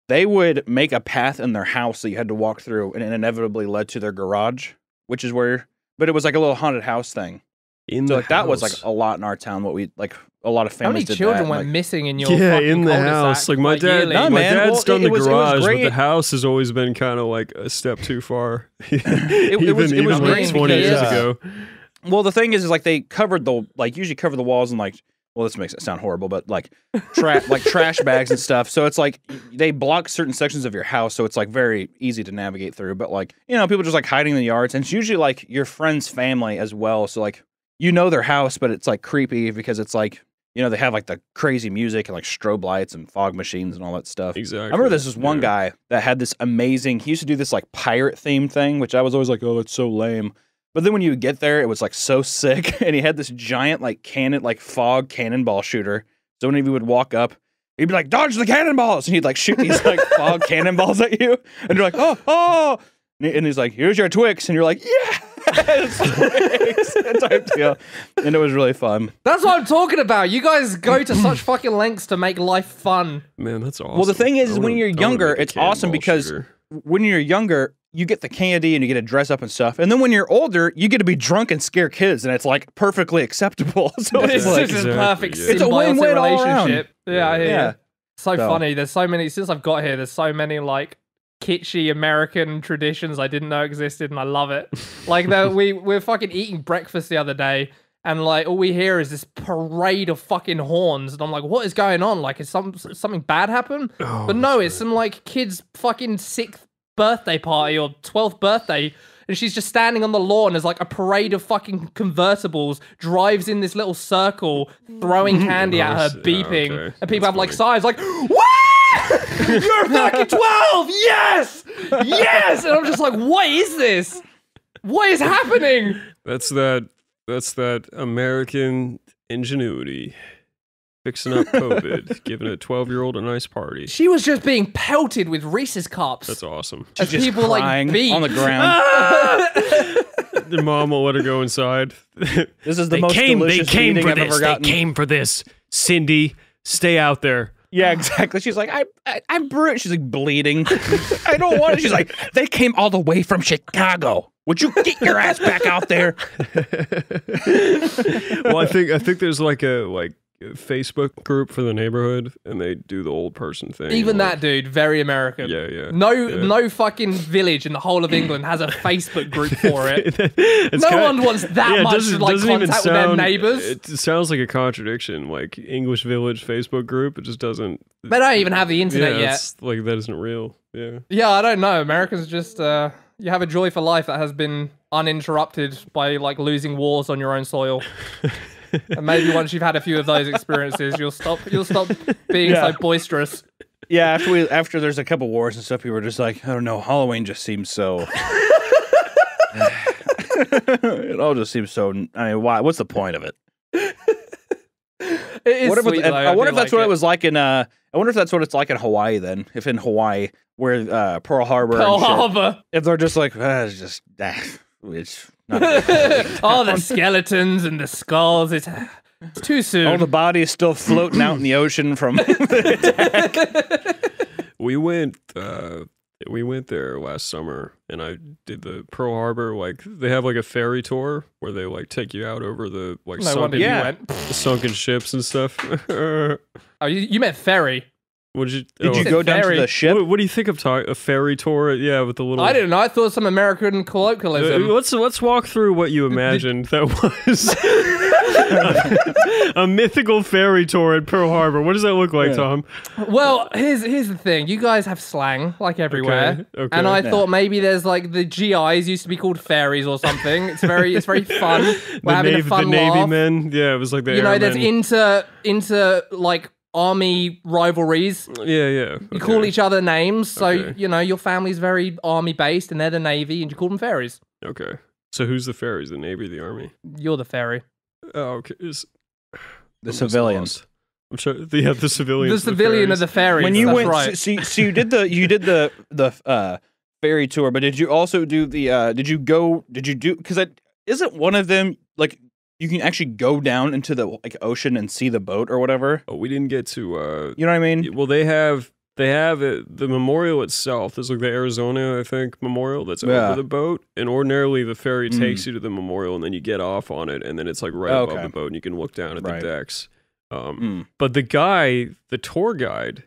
they would make a path in their house that you had to walk through and it inevitably led to their garage which is where but it was like a little haunted house thing in so the like that was like a lot in our town what we like a lot of families. How many families did children that, went like- missing in your yeah, fucking in the house. Like my dad, yearly? No, my man. dad's Well, done it- the it was- was garage, but the house has always been kind of like a step too far. it even was- it was even like twenty years because, ago. Well the thing is is like they covered the like usually cover the walls and like well this makes it sound horrible but like tra- like trash bags and stuff so it's like they block certain sections of your house so it's like very easy to navigate through but like you know people just like hiding in the yards and it's usually like your friend's family as well so like you know their house but it's like creepy because it's like you know they have like the crazy music and like strobe lights and fog machines and all that stuff Exactly. I remember this was one Yeah. guy that had this amazing. He used to do this like pirate themed thing, which I was always like, oh, it's so lame. But then when you would get there, it was like so sick, and he had this giant like cannon, like fog cannonball shooter. So whenever you would walk up, he'd be like, dodge the cannonballs, and he'd like shoot these like fog cannonballs at you, and you're like, oh, oh, and he's like, here's your Twix, and you're like, yeah. Type deal. And it was really fun. That's what I'm talking about. You guys go to such fucking lengths to make life fun. Man, that's awesome. Well, the thing is, I is when you're younger, it's awesome because shooter. when you're younger, you get the candy and you get to dress up and stuff. And then when you're older, you get to be drunk and scare kids, and it's like perfectly acceptable. so This it's like, is a perfect yeah. It's a symbiotic win-win all around. relationship. Yeah, I Yeah. So, So- funny. There's so many since I've got here. There's so many like kitschy American traditions I didn't know existed, and I love it. Like that, we we're fucking eating breakfast the other day, and like all we hear is this parade of fucking horns, and I'm like, what is going on? Like, is some something bad happen? Oh, But no, it's some like kid's fucking sixth birthday party or twelfth birthday. And she's just standing on the lawn as like a parade of fucking convertibles drives in this little circle, throwing mm-hmm. candy at her, Nice. Yeah, beeping. okay. And people That's have like funny. signs like, What? You're fucking 12! Yes! Yes! And I'm just like, what is this? What is happening? That's that. That's that American ingenuity. Fixing up COVID, giving a 12 year old a nice party. She was just being pelted with Reese's cups. That's awesome. as just people like crying beep. on the ground. the mom will let her go inside. This is the most delicious eating I've ever gotten. Came for this. Cindy, stay out there. Yeah, exactly. She's like, I, I I'm bruised. She's like bleeding. I don't want it. She's like, they came all the way from Chicago. Would you get your ass back out there? well, I think I think there's like a like a Facebook group for the neighborhood, and they do the old person thing. Even like- that dude, very American. Yeah, yeah. No, yeah. no fucking village in the whole of England has a Facebook group for it. No kinda- one wants that yeah, much doesn't- like doesn't contact with their neighbors. It sounds like a contradiction. Like English Village Facebook group, it just doesn't. They don't even have the internet yeah, yet. like that isn't real. Yeah. Yeah, I don't know. Americans just uh, you have a joy for life that has been uninterrupted by like losing wars on your own soil. and maybe once you've had a few of those experiences, you'll stop. You'll stop being Yeah. so boisterous. Yeah, after we after there's a couple wars and stuff, people were just like, I don't know, Halloween just seems so. it all just seems so. I mean, why? What's the point of it? It is What if, sweet, I. I wonder if that's like what it was like in. Uh, I wonder if that's what it's like in Hawaii. Then, if in Hawaii, where uh, Pearl Harbor, Pearl and shit, Harbor. if they're just like, ah, it's just, ah, it's not. a big deal." oh, the skeletons and the skulls. It's, it's too soon. All the bodies still floating out in the ocean from. We went. uh we went there last summer, and I did the Pearl Harbor. Like they have like a ferry tour where they like take you out over the like no sunken, Yeah. sunken ships and stuff. Oh, you, you meant ferry. Did you? Did oh, said go down to the ship? What, what do you think of talk, a ferry tour? Yeah, with the little. I didn't know. I thought some American Uh, colloquialism. let's let's walk through what you imagined that was a mythical ferry tour at Pearl Harbor. What does that look like, Yeah. Tom? Well, here's here's the thing. You guys have slang like everywhere, Okay, okay. and I Yeah. thought maybe there's like the GIs used to be called fairies or something. It's very it's very fun. We're the having Navy, a fun the Navy men. Yeah, it was like the you know, there's airmen. inter inter like army rivalries. yeah, yeah. You call each other names, so Okay. you know your family's very army based, and they're the navy, and you call them fairies. Okay. So who's the fairies? The Navy, the Army? You're the fairy. Oh, okay. Is, the I'm civilians. I'm sure. the, Yeah, the civilians. the civilian of the fairies. when you that's went, right. so, so you did the you did the the uh, ferry tour, but did you also do the? uh Did you go? Did you do? Because isn't one of them like you can actually go down into the like ocean and see the boat or whatever? Oh, we didn't get to. uh You know what I mean? Well, they have they have it, the memorial itself. There's like the Arizona, I think, memorial that's Yeah. over the boat. And ordinarily, the ferry Mm. takes you to the memorial, and then you get off on it, and then it's like right Okay. above the boat, and you can look down at Right. the decks. Um, Mm. But the guy, the tour guide,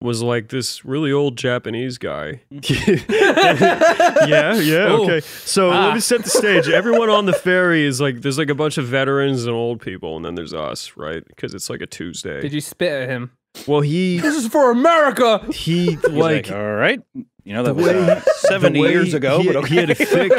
was like this really old Japanese guy. yeah, yeah, Ooh. okay. So Ah. let me set the stage. Everyone on the ferry is like, there's like a bunch of veterans and old people, and then there's us, right? Because it's like a Tuesday. Did you spit at him? well, he This is for America. he like, like all right, you know that was way- uh, seventy years ago, he, but okay. he had a thick.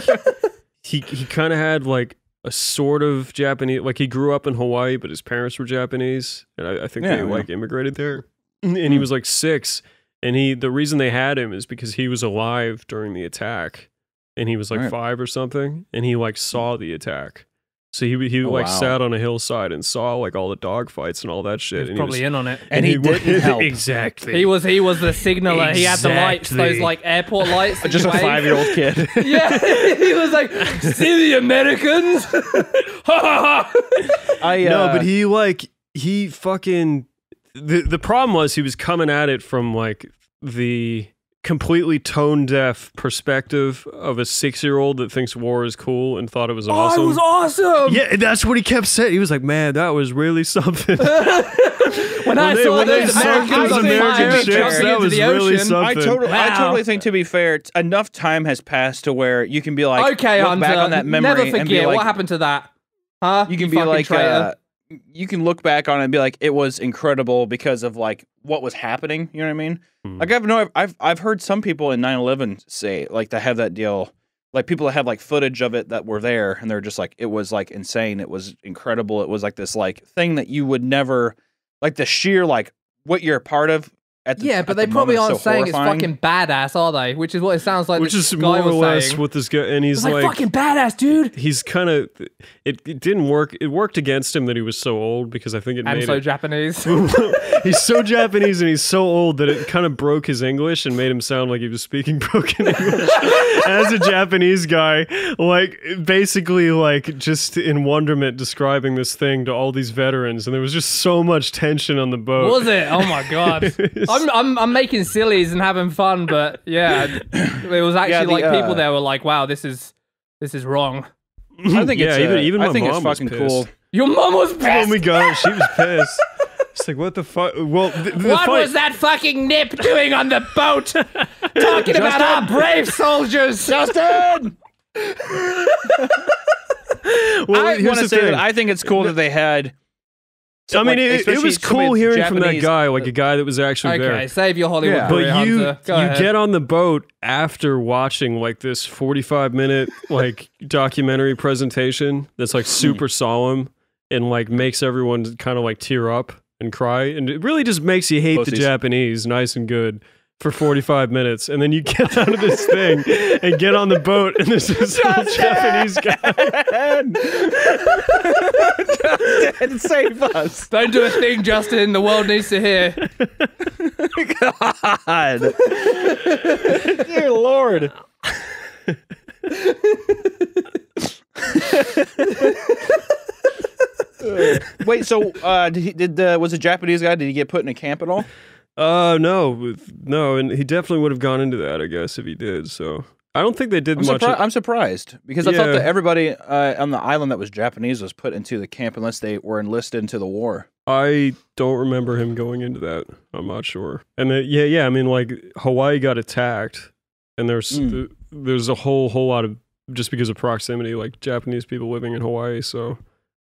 he he kind of had like a sort of Japanese. Like he grew up in Hawaii, but his parents were Japanese, and I, I think Yeah, they yeah. like immigrated there. And he Hmm. was like six, and he the reason they had him is because he was alive during the attack, and he was like Right. five or something, and he like saw the attack. So he he Oh, like wow. sat on a hillside and saw like all the dog fights and all that shit. He's and probably he was, in on it. and he wa- didn't help. exactly. He was he was the signaler. He had the lights, those like airport lights. Just you a five-year-old kid. Yeah, he was like, "See the Americans." Ha ha ha. I uh, no, but he like he fucking the the problem was he was coming at it from like the completely tone deaf perspective of a six year old that thinks war is cool and thought it was Oh, awesome. it was awesome. yeah, that's what he kept saying. He was like, "Man, that was really something." When I they- saw when they those sunk those American fire ships, that was really ocean. something. I totally, I totally think to be fair, t- enough time has passed to where you can be like, okay, look Hunter. back on that memory never and be forget like, what happened to that. Huh? you can be like, traitor. uh, you can look back on it and be like, it was incredible because of like what was happening. You know what I mean? Hmm. Like I've no, I've I've heard some people in 9/11 say like to have that deal. Like people that have like footage of it that were there, and they're just like, it was like insane. It was incredible. It was like this like thing that you would never, like the sheer like what you're a part of the Yeah, at but the they probably moment aren't so saying horrifying. it's fucking badass, are they? Which is what it sounds like. Which this is guy more or less saying. what this guy and he's It's like, fucking badass, dude. he's kind of it, it didn't work it worked against him that he was so old because i think it And made so it Japanese. he's so japanese and he's so old that it kind of broke his english and made him sound like he was speaking broken english as a japanese guy like basically like just in wonderment describing this thing to all these veterans and there was just so much tension on the boat was it? Oh my god. I'm, I'm I'm making sillies and having fun, but yeah, it was actually the, like uh, people there were like, "Wow, this is this is wrong." I think yeah it's, even uh, even I my think mom it's was fucking pissed. cool. Your mom was pissed. Oh my god, she was pissed. It's like what the fuck? Well, the, the what fight, was that fucking nip doing on the boat? Talking about our brave soldiers. Justin, Well, I want to say thing. that I think it's cool that they had. I mean, like, it, it was cool hearing from that guy, like a guy that was actually Okay, there. save your Hollywood Yeah. career, But you you ahead. get on the boat after watching like this 45 minute like documentary presentation that's Hmm. like super solemn and like makes everyone kind of like tear up and cry and it really just makes you hate the Japanese nice and good for 45 minutes and then you get out of this thing and get on the boat and there's this old Japanese guy Justin, save us! Don't do a thing, Justin. The world needs to hear. God, dear Lord. Wait, so uh, did, he, did the was the Japanese guy? Did he get put in a camp at all? Uh no, no, and he definitely would have gone into that, I guess, if he did. So I don't think they did I'm, much. surpri- I'm surprised because I thought that everybody uh, on the island that was Japanese was put into the camp unless they were enlisted into the war. I don't remember him going into that. I'm not sure. And the, yeah, yeah. I mean, like Hawaii got attacked, and there's Mm. there's a whole whole lot of just because of proximity, like Japanese people living in Hawaii. So,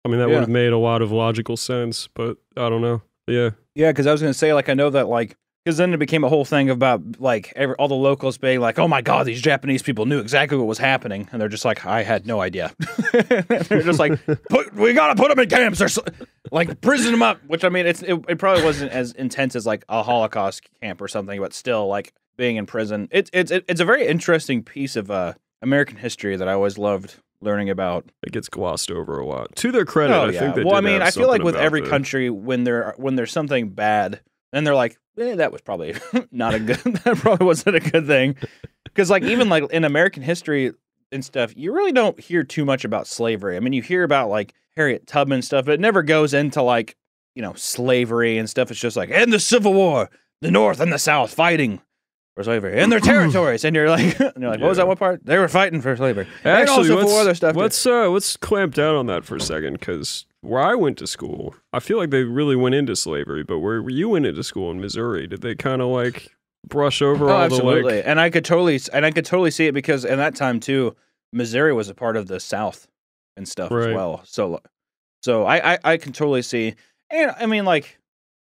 I mean, that Yeah. would have made a lot of logical sense. But I don't know. Yeah, Yeah, because I was gonna say like I know that like because then it became a whole thing about like every, all the locals being like, "Oh my god, these Japanese people knew exactly what was happening," and they're just like, "I had no idea." they're just like, put, "We gotta put them in camps." They're so, like prison them up. Which I mean, it's it, it probably wasn't as intense as like a Holocaust camp or something, but still like being in prison. It's it's it's a very interesting piece of uh American history that I always loved learning about. it gets glossed over a lot. To their credit, Oh, I think they well, I mean, I feel like with every the- country, when there when there's something bad, and they're like, eh, that was probably not a good. that probably wasn't a good thing, because like even like in American history and stuff, you really don't hear too much about slavery. I mean, you hear about like Harriet Tubman stuff, but it never goes into like you know slavery and stuff. It's just like and the Civil War, the North and the South fighting. For slavery and their territories, and you're like, and you're like, what was that one part? They were fighting for slavery, and Actually, also let's, for other stuff. let's uh, let's clamp down on that for a second because where I went to school, I feel like they really went into slavery. But where you went into school in Missouri, did they kind of like brush over Oh, all absolutely. the like? and I could totally and I could totally see it because in that time too, Missouri was a part of the South and stuff Right. as well. So, so I, I I can totally see, and I mean like,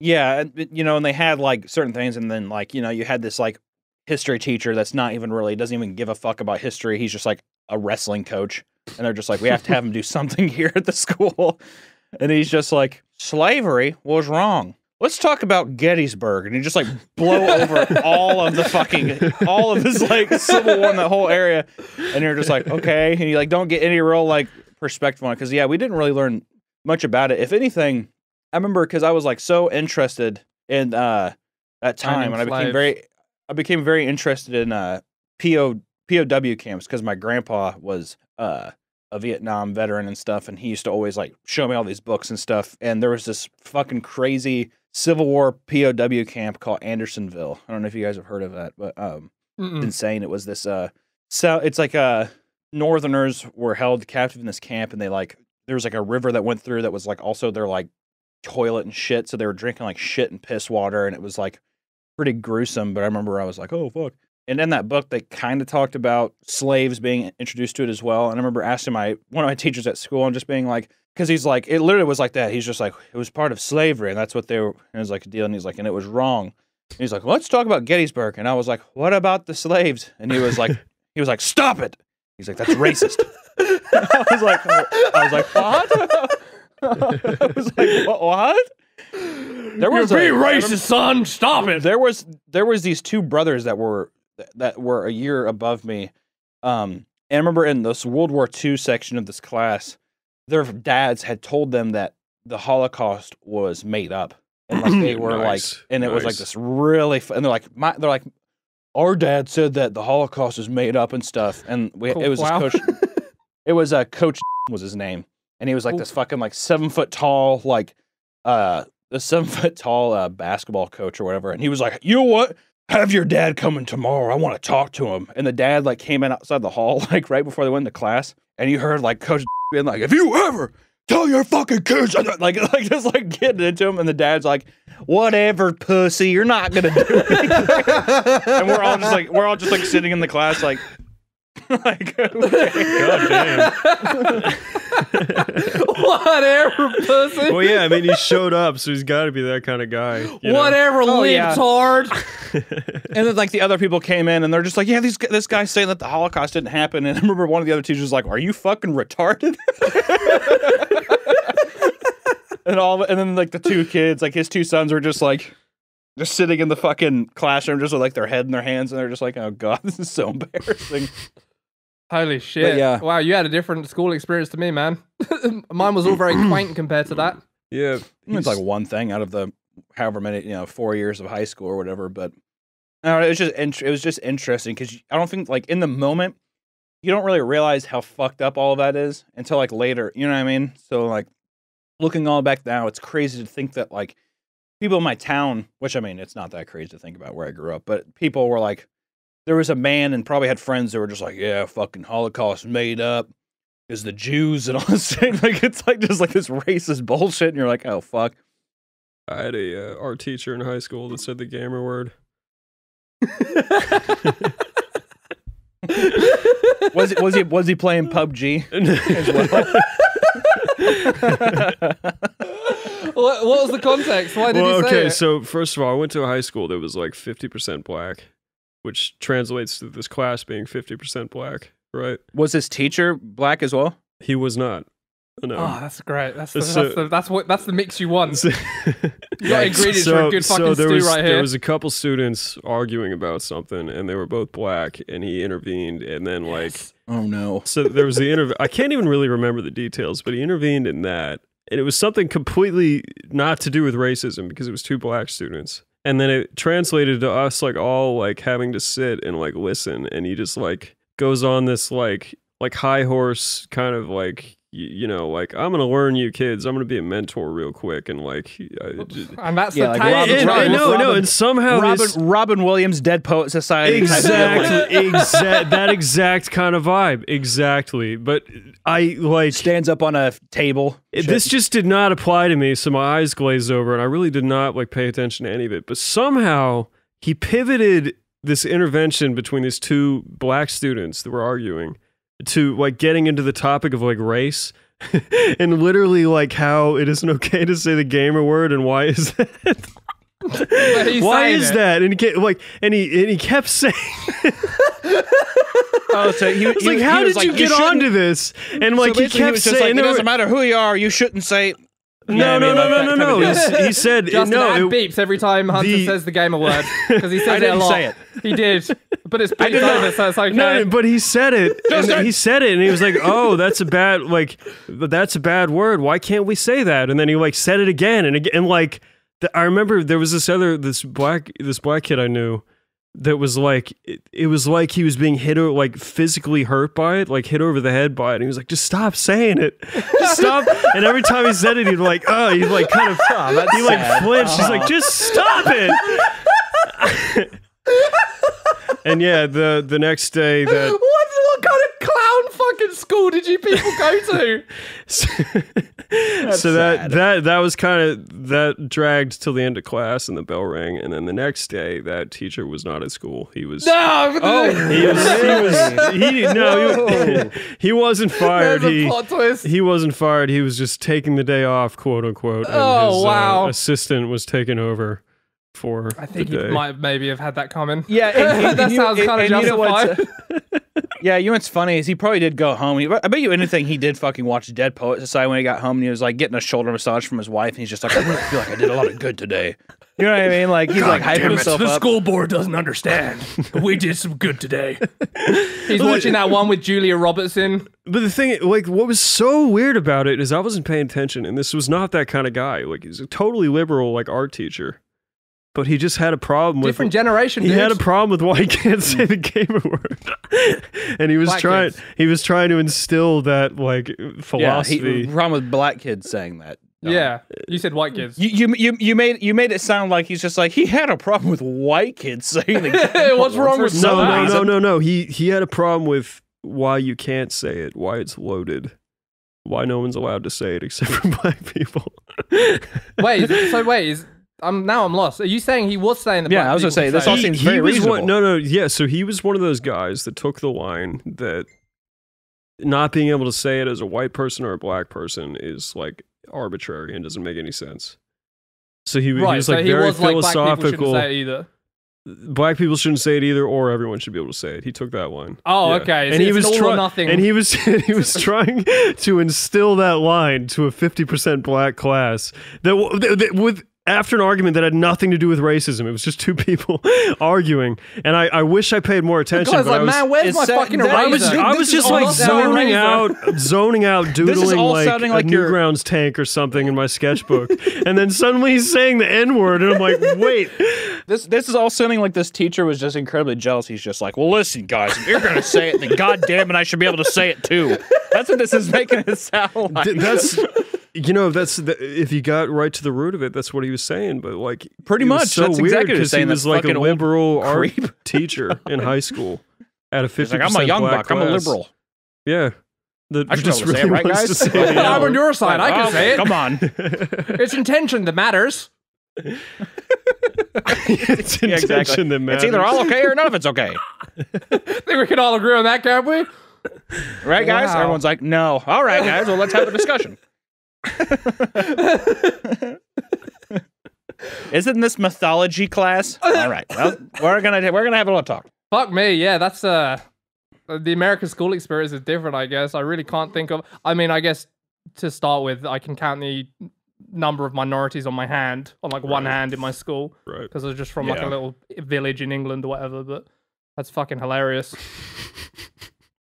yeah, and, you know, and they had like certain things, and then like you know you had this like history teacher that's not even really doesn't even give a fuck about history. He's just like a wrestling coach, and they're just like we have to have him do something here at the school, and he's just like slavery was wrong. Let's talk about Gettysburg, and he just like blow over all of the fucking all of this like Civil War in the whole area, and you're just like okay, and you like don't get any real like perspective on it because yeah, we didn't really learn much about it. If anything, I remember because I was like so interested in uh that time, and I became slaves. very I became very interested in uh PO POW camps because my grandpa was uh a Vietnam veteran and stuff, and he used to always like show me all these books and stuff. And there was this fucking crazy Civil War POW camp called Andersonville. I don't know if you guys have heard of that, but um, Mm-mm. insane. It was this uh, so it's like uh, Northerners were held captive in this camp, and they like there was like a river that went through that was like also their like toilet and shit. So they were drinking like shit and piss water, and it was like pretty gruesome. But I remember I was like, oh fuck. And in that book, they kind of talked about slaves being introduced to it as well. And I remember asking my one of my teachers at school and just being like, because he's like, it literally was like that. He's just like, it was part of slavery, and that's what they were. And it was like a deal, and he's like, and it was wrong. And he's like, let's talk about Gettysburg. And I was like, what about the slaves? And he was like, he was like, stop it. He's like, that's racist. I was like, I was like, what? I was like, what? There was You're being a- racist, son. Stop it. there was there was these two brothers that were that were a year above me um and i remember in this world war ii section of this class their dads had told them that the holocaust was made up and like they were Nice, like and it was like this really and they're like my they're like our dad said that the holocaust was made up and stuff and we, Cool. it was Wow. coach it was uh, coach was his name and he was like Ooh. this fucking like seven foot tall like uh the seven foot tall uh, basketball coach or whatever and he was like you know what? Have your dad coming tomorrow. I want to talk to him. And the dad like came in outside the hall like right before they went into class and you heard like coach being like if you ever tell your fucking kids like like just like getting into him and the dad's like whatever pussy you're not gonna do and we're all just like we're all just like sitting in the class like like okay. God damn. Whatever, pussy. well, yeah, I mean, he showed up, so he's got to be that kind of guy. you know? Whatever, Oh, yeah. libtard. And then like the other people came in and they're just like, yeah, these, this guy's saying that the Holocaust didn't happen. And I remember one of the other teachers was like, are you fucking retarded? and all and then like the two kids, like his two sons were just like just sitting in the fucking classroom, just with like their head in their hands, and they're just like, oh god, this is so embarrassing. Holy shit. yeah. Wow, you had a different school experience to me, man. Mine was all very quaint compared to that. Yeah, It's like one thing out of the however many you know four years of high school or whatever. But no, it was just int- it was just interesting because I don't think like in the moment you don't really realize how fucked up all of that is until like later. You know what I mean? So like looking all back now, it's crazy to think that like people in my town, which I mean it's not that crazy to think about where I grew up, but people were like. There was a man and probably had friends that were just like, yeah, fucking Holocaust made up is the Jews and all this thing. Like it's like just like this racist bullshit, and you're like, oh fuck. I had a uh, art teacher in high school that said the gamer word. Was it was he was he playing PUBG as well? What, what was the context? Why did well, he say okay, it? so first of all, I went to a high school that was like 50% black, which translates to this class being 50% black, right? was his teacher black as well? He was not. No. Oh, that's great. That's the, So- that's, the, that's what that's the mix you want. So- You got ingredients for a good fucking there stew was, right There was a couple students arguing about something, and they were both black, and he intervened, and then like, Oh no. so there was the interview. I can't even really remember the details, but he intervened in that, and it was something completely not to do with racism because it was two black students, and then it translated to us like all like having to sit and like listen, and he just like goes on this like like high horse kind of like. Y- You know, like I'm gonna learn you kids. I'm gonna be a mentor real quick, and like, I, just, and that's Yeah, the like tag Robin- of and, Rose. and no, no, and somehow Robin this, Robin Williams Dead Poet Society. type deal, like, exactly, exact that exact kind of vibe, exactly. But I like stands up on a table. it- this just did not apply to me, so my eyes glazed over, and I really did not like pay attention to any of it. But somehow he pivoted this intervention between these two black students that were arguing to like getting into the topic of like race. and literally like how it isn't okay to say the gamer word and why is that why is it. that and he kept, like and he and he kept saying oh, so he, he- like, he how was did like, you get shouldn't- onto this? And like so he kept was just saying, like, it doesn't matter who you are, you shouldn't say. No, I no, mean, no, like no, no, no. He's- deal. He said, Justin no, it- beeps every time Hunter the- says the gamer word because he says I it a lot. say it. He did, but it's beeped over, so it's okay. No, uh, but he said it. and he said it, and he was like, "Oh, that's a bad like, that's a bad word. Why can't we say that?" And then he like said it again and again. And like, the, I remember there was this other this black this black kid I knew that was like it, it was like he was being hit or like physically hurt by it, like hit over the head by it. And he was like, "Just stop saying it, just stop." and every time he said it, he'd like, "Oh," he'd like kind of oh, that's he like sad. flinched. He's like, oh. "Just stop it." and yeah, the the next day that what, what kind of clown fucking school did you people go to? so that that that was kind of that dragged till the end of class and the bell rang and then the next day that teacher was not at school. He was No, Oh, he was he was he no he, he wasn't fired. He he wasn't fired. He was just taking the day off quote unquote and Oh, his wow. uh, assistant was taking over for I think the he might maybe have had that coming. Yeah, and- and- that you- sounds kind of and you know justified. Yeah, you know what's funny is he probably did go home. He, I bet you anything he did fucking watch Dead Poet Society when he got home and he was like getting a shoulder massage from his wife and he's just like, I really feel like I did a lot of good today. You know what I mean? Like he's like hyping himself the up. school board doesn't understand. we did some good today. He's watching that one with Julia Robertson. But the thing, like, what was so weird about it is I wasn't paying attention, and this was not that kind of guy. Like, he's a totally liberal, like, art teacher, but he just had a problem with Different generation. He dude. had a problem with why he can't say the gamer word, and he was Black trying. kids. He was trying to instill that like Yeah, philosophy. he, problem with black kids saying that. Um, Yeah, you said white kids. You, you you you made you made it sound like he's just like he had a problem with white kids saying the What's wrong with For no, no, no, no, no. He he had a problem with why you can't say it, why it's loaded, why no one's allowed to say it except for black people. wait, is- so wait, is I'm now I'm lost. Are you saying he was saying that? Yeah, I was gonna say, this all seems very was reasonable. One, no, no, yeah. So he was one of those guys that took the line that not being able to say it as a white person or a black person is like arbitrary and doesn't make any sense. So he, he right. was so like he very was like black people shouldn't say it either. black people shouldn't say it either, or everyone should be able to say it. He took that line. Oh, Yeah. okay. So and he was trying, nothing. and he was he was trying to instill that line to a fifty percent black class that, that, that with after an argument that had nothing to do with racism. It was just two people arguing, and I, I wish I paid more attention. Guys, but I like, was, man, where's my fucking that- eraser? I was I was just like zoning eraser. out, zoning out, doodling all like, sounding a like you're- Newgrounds tank or something in my sketchbook, and then suddenly he's saying the N word, and I'm like, wait, This this is all sounding like this teacher was just incredibly jealous. He's just like, well, listen, guys, if you're gonna say it, then goddamn it, I should be able to say it too. That's what this is making it sound like. Th- that's you know that's the, if you got right to the root of it that's what he was saying but like Pretty much, so that's weird exactly what he saying, was like a fucking old liberal art teacher in high school at a fifty. Like, I'm a young buck. I'm a liberal. yeah the, I should just be able to say it, right, wants guys? to say the I'm on your side. I can Okay, say it. Come on. It's intention that matters. it's Yeah, intention exactly. that matters. It's either all okay or none of it's okay. I think we can all agree on that, can't we? Right, guys? Wow. Everyone's like, no. All right, guys. Well, let's have a discussion. Isn't this mythology class? All right. Well, we're gonna we're gonna have a little talk. Fuck me, yeah, that's uh the American school experience is different, I guess. I really can't think of I mean, I guess to start with, I can count the number of minorities on my hand, on like one hand in my school, right because I was just from like a little village in England or whatever, but that's fucking hilarious.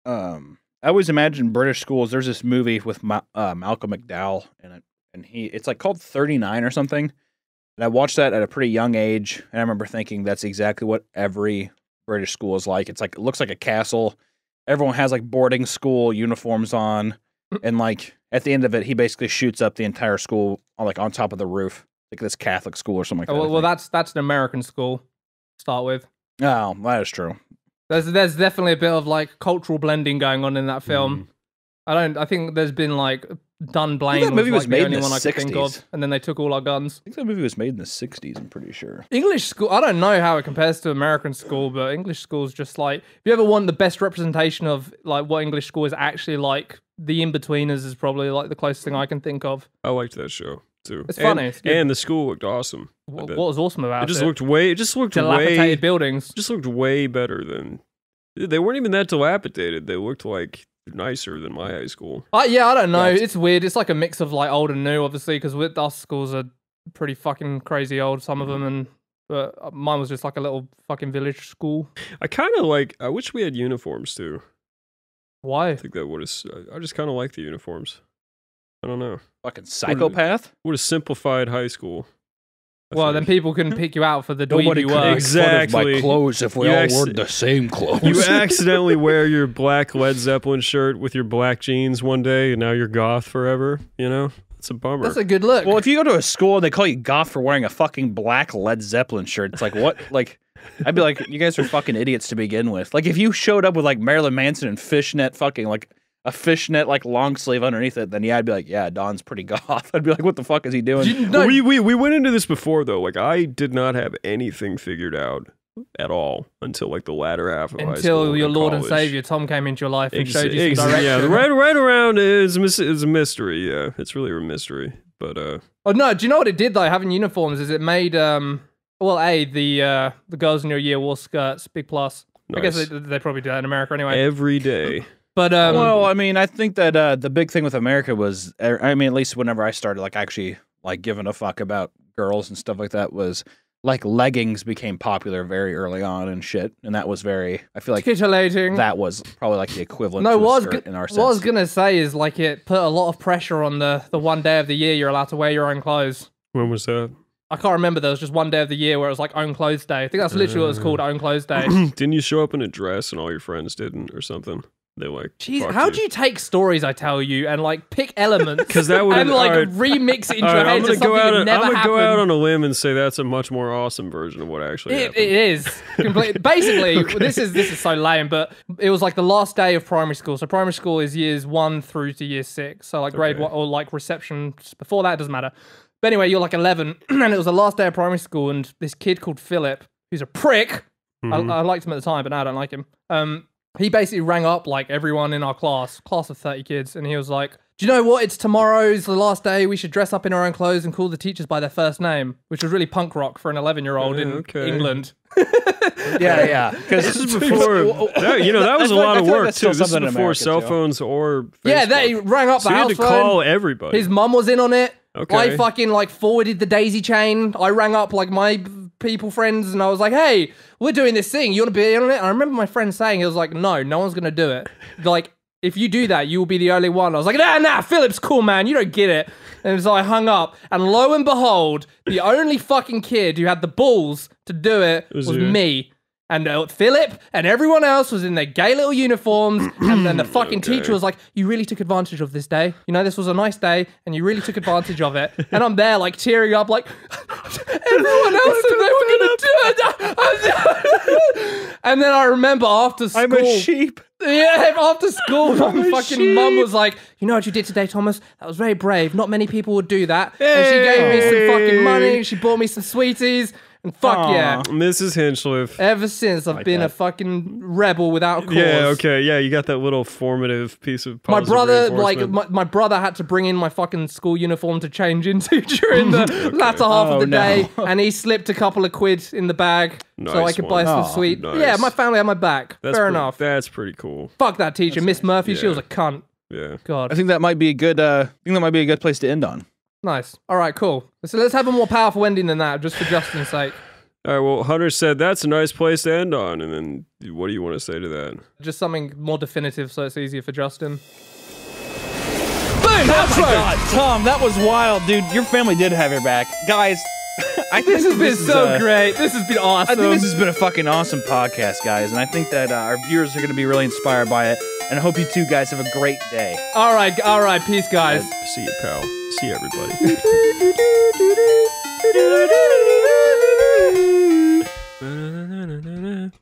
Um, I always imagine British schools. There's this movie with Ma- uh, Malcolm McDowell in it, and he it's like called 39 or something. And I watched that at a pretty young age, and I remember thinking that's exactly what every British school is like. It's like it looks like a castle. Everyone has like boarding school uniforms on, and like at the end of it, he basically shoots up the entire school on like on top of the roof, like this Catholic school or something like that. Oh, well, well, that's that's an American school. to Start with. oh, that is true. There's there's definitely a bit of like cultural blending going on in that film. Mm. I don't. I think there's been like Dunblane that movie was, was like, made the in the one I could think of, 60s. and then they took all our guns. I think that movie was made in the 60s. I'm pretty sure. English school. I don't know how it compares to American school, but English school is just like if you ever want the best representation of like what English school is actually like, the Inbetweeners is probably like the closest thing I can think of. i liked that show too It's And- funny, it's and the school looked awesome What, what was awesome about it it? just looked way it just looked dilapidated way buildings. just looked way better than they weren't even that dilapidated they looked like nicer than my high school Uh, yeah, I don't know. Yeah, it's- weird. It's like a mix of like old and new, obviously, because with our schools are pretty fucking crazy old, some of them, and but uh, mine was just like a little fucking village school. I kind of like. I wish we had uniforms too. Why? I think that would have. I just kind of like the uniforms. I don't know. Fucking psychopath. Would have simplified high school. I Well, then think. people can pick you out for the dweeb Nobody you were. Exactly. my clothes if we You all acc- wore the same clothes. you accidentally wear your black Led Zeppelin shirt with your black jeans one day, and now you're goth forever. You know, it's a bummer. That's a good look. well, if you go to a school and they call you goth for wearing a fucking black Led Zeppelin shirt, it's like what? Like, I'd be like, you guys are fucking idiots to begin with. Like, if you showed up with like Marilyn Manson and fishnet fucking like a fishnet like long sleeve underneath it, then yeah, I'd be like, yeah, Don's pretty goth. I'd be like, what the fuck is he doing? You- Well, no, we, we we went into this before though. Like I did not have anything figured out at all until like the latter half of high school until your and Lord and. Savior Tom came into your life and Ex- showed you ex- some direction. yeah, right right around is is a mystery. Yeah, it's really a mystery. But uh, Oh no! Do you know what it did though? Having uniforms is it made um well a the uh the girls in your year wore skirts big plus I guess they, they probably do that in America anyway. Every day. But um, well, I mean, I think that uh, the big thing with America was, er, I mean, at least whenever I started, like actually like giving a fuck about girls and stuff like that, was like leggings became popular very early on and shit, and that was very. I feel like titillating. that was probably like the equivalent. no, to a what was skirt go- in our what I was gonna say is like it put a lot of pressure on the the one day of the year you're allowed to wear your own clothes. When was that? I can't remember. There was just one day of the year where it was like own clothes day. I think that's literally what it's called, own clothes day. Didn't you show up in a dress and all your friends didn't or something? They like. Jeez, how do you take stories I tell you and like pick elements Because that would- and like alright. remix it into All your head I'm gonna something go out. On, I'm gonna happened? go out on a limb and say that's a much more awesome version of what actually It, happened. it is completely. Basically, this is this is so lame, but it was like the last day of primary school. So primary school is years one through to year six. So like grade Okay. one or like reception before that doesn't matter. But anyway, you're like 11, and it was the last day of primary school, and this kid called Philip, who's a prick. Mhm. I, I liked him at the time, but now I don't like him. Um, he basically rang up like everyone in our class, class of 30 kids, and he was like, Do you know what? It's tomorrow's the last day. We should dress up in our own clothes and call the teachers by their first name, which was really punk rock for an 11 year old in okay. England. yeah, yeah. Because This is before. that, you know, that was a feel like- lot of feel like work too. This is before America, cell too. phones or. Yeah, Facebook. they rang up So the you had house to phone. call everybody. His mum was in on it. Okay. I fucking like forwarded the daisy chain. I rang up like my people friends and I was like, "Hey, we're doing this thing. You want to be in on it?" And I remember my friend saying, "He was like, no, no one's gonna do it. Like, if you do that, you will be the only one." I was like, "Nah, nah, Philip's cool, man. You don't get it." And so I hung up, and lo and behold, the only fucking kid who had the balls to do it was was, me. And uh, Philip and everyone else was in their gay little uniforms, and then the fucking Okay. teacher was like, "You really took advantage of this day. You know, this was a nice day, and you really took advantage of it." And I'm there, like tearing up, like everyone else and they were gonna do it. and then I remember after school, I'm a sheep. yeah, after school, my fucking mum was like, "You know what you did today, Thomas? That was very brave. Not many people would do that." And she gave me some fucking money. She bought me some sweeties, and fuck Aw. yeah. Mrs. Hinchliff. Ever since I've been a fucking rebel without a cause. Yeah, okay, yeah, you got that little formative piece of My brother, like my, my brother, had to bring in my fucking school uniform to change into during the latter half Oh, of the no. day, and he slipped a couple of quid in the bag so I Nice could buy some Oh, sweet. nice. Yeah, my family had my back. That's Fair pretty- enough. That's pretty cool. Fuck that teacher, Miss Murphy. She was a cunt. Yeah. God, I think that might be a good. Uh, I think that might be a good place to end on. Nice. All right, cool. So let's have a more powerful ending than that, just for Justin's sake. All right. Well, Hunter said that's a nice place to end on, and then what do you want to say to that? Just something more definitive, so it's easier for Justin. Boom! Oh my God, Tom, that was wild, dude. Your family did have your back, guys. I this has been this so a, great. This has been awesome. I think this has been a fucking awesome podcast, guys, and I think that uh, our viewers are going to be really inspired by it. And I hope you two guys have a great day. All right, all right, peace, guys. See you, pal. See you, everybody.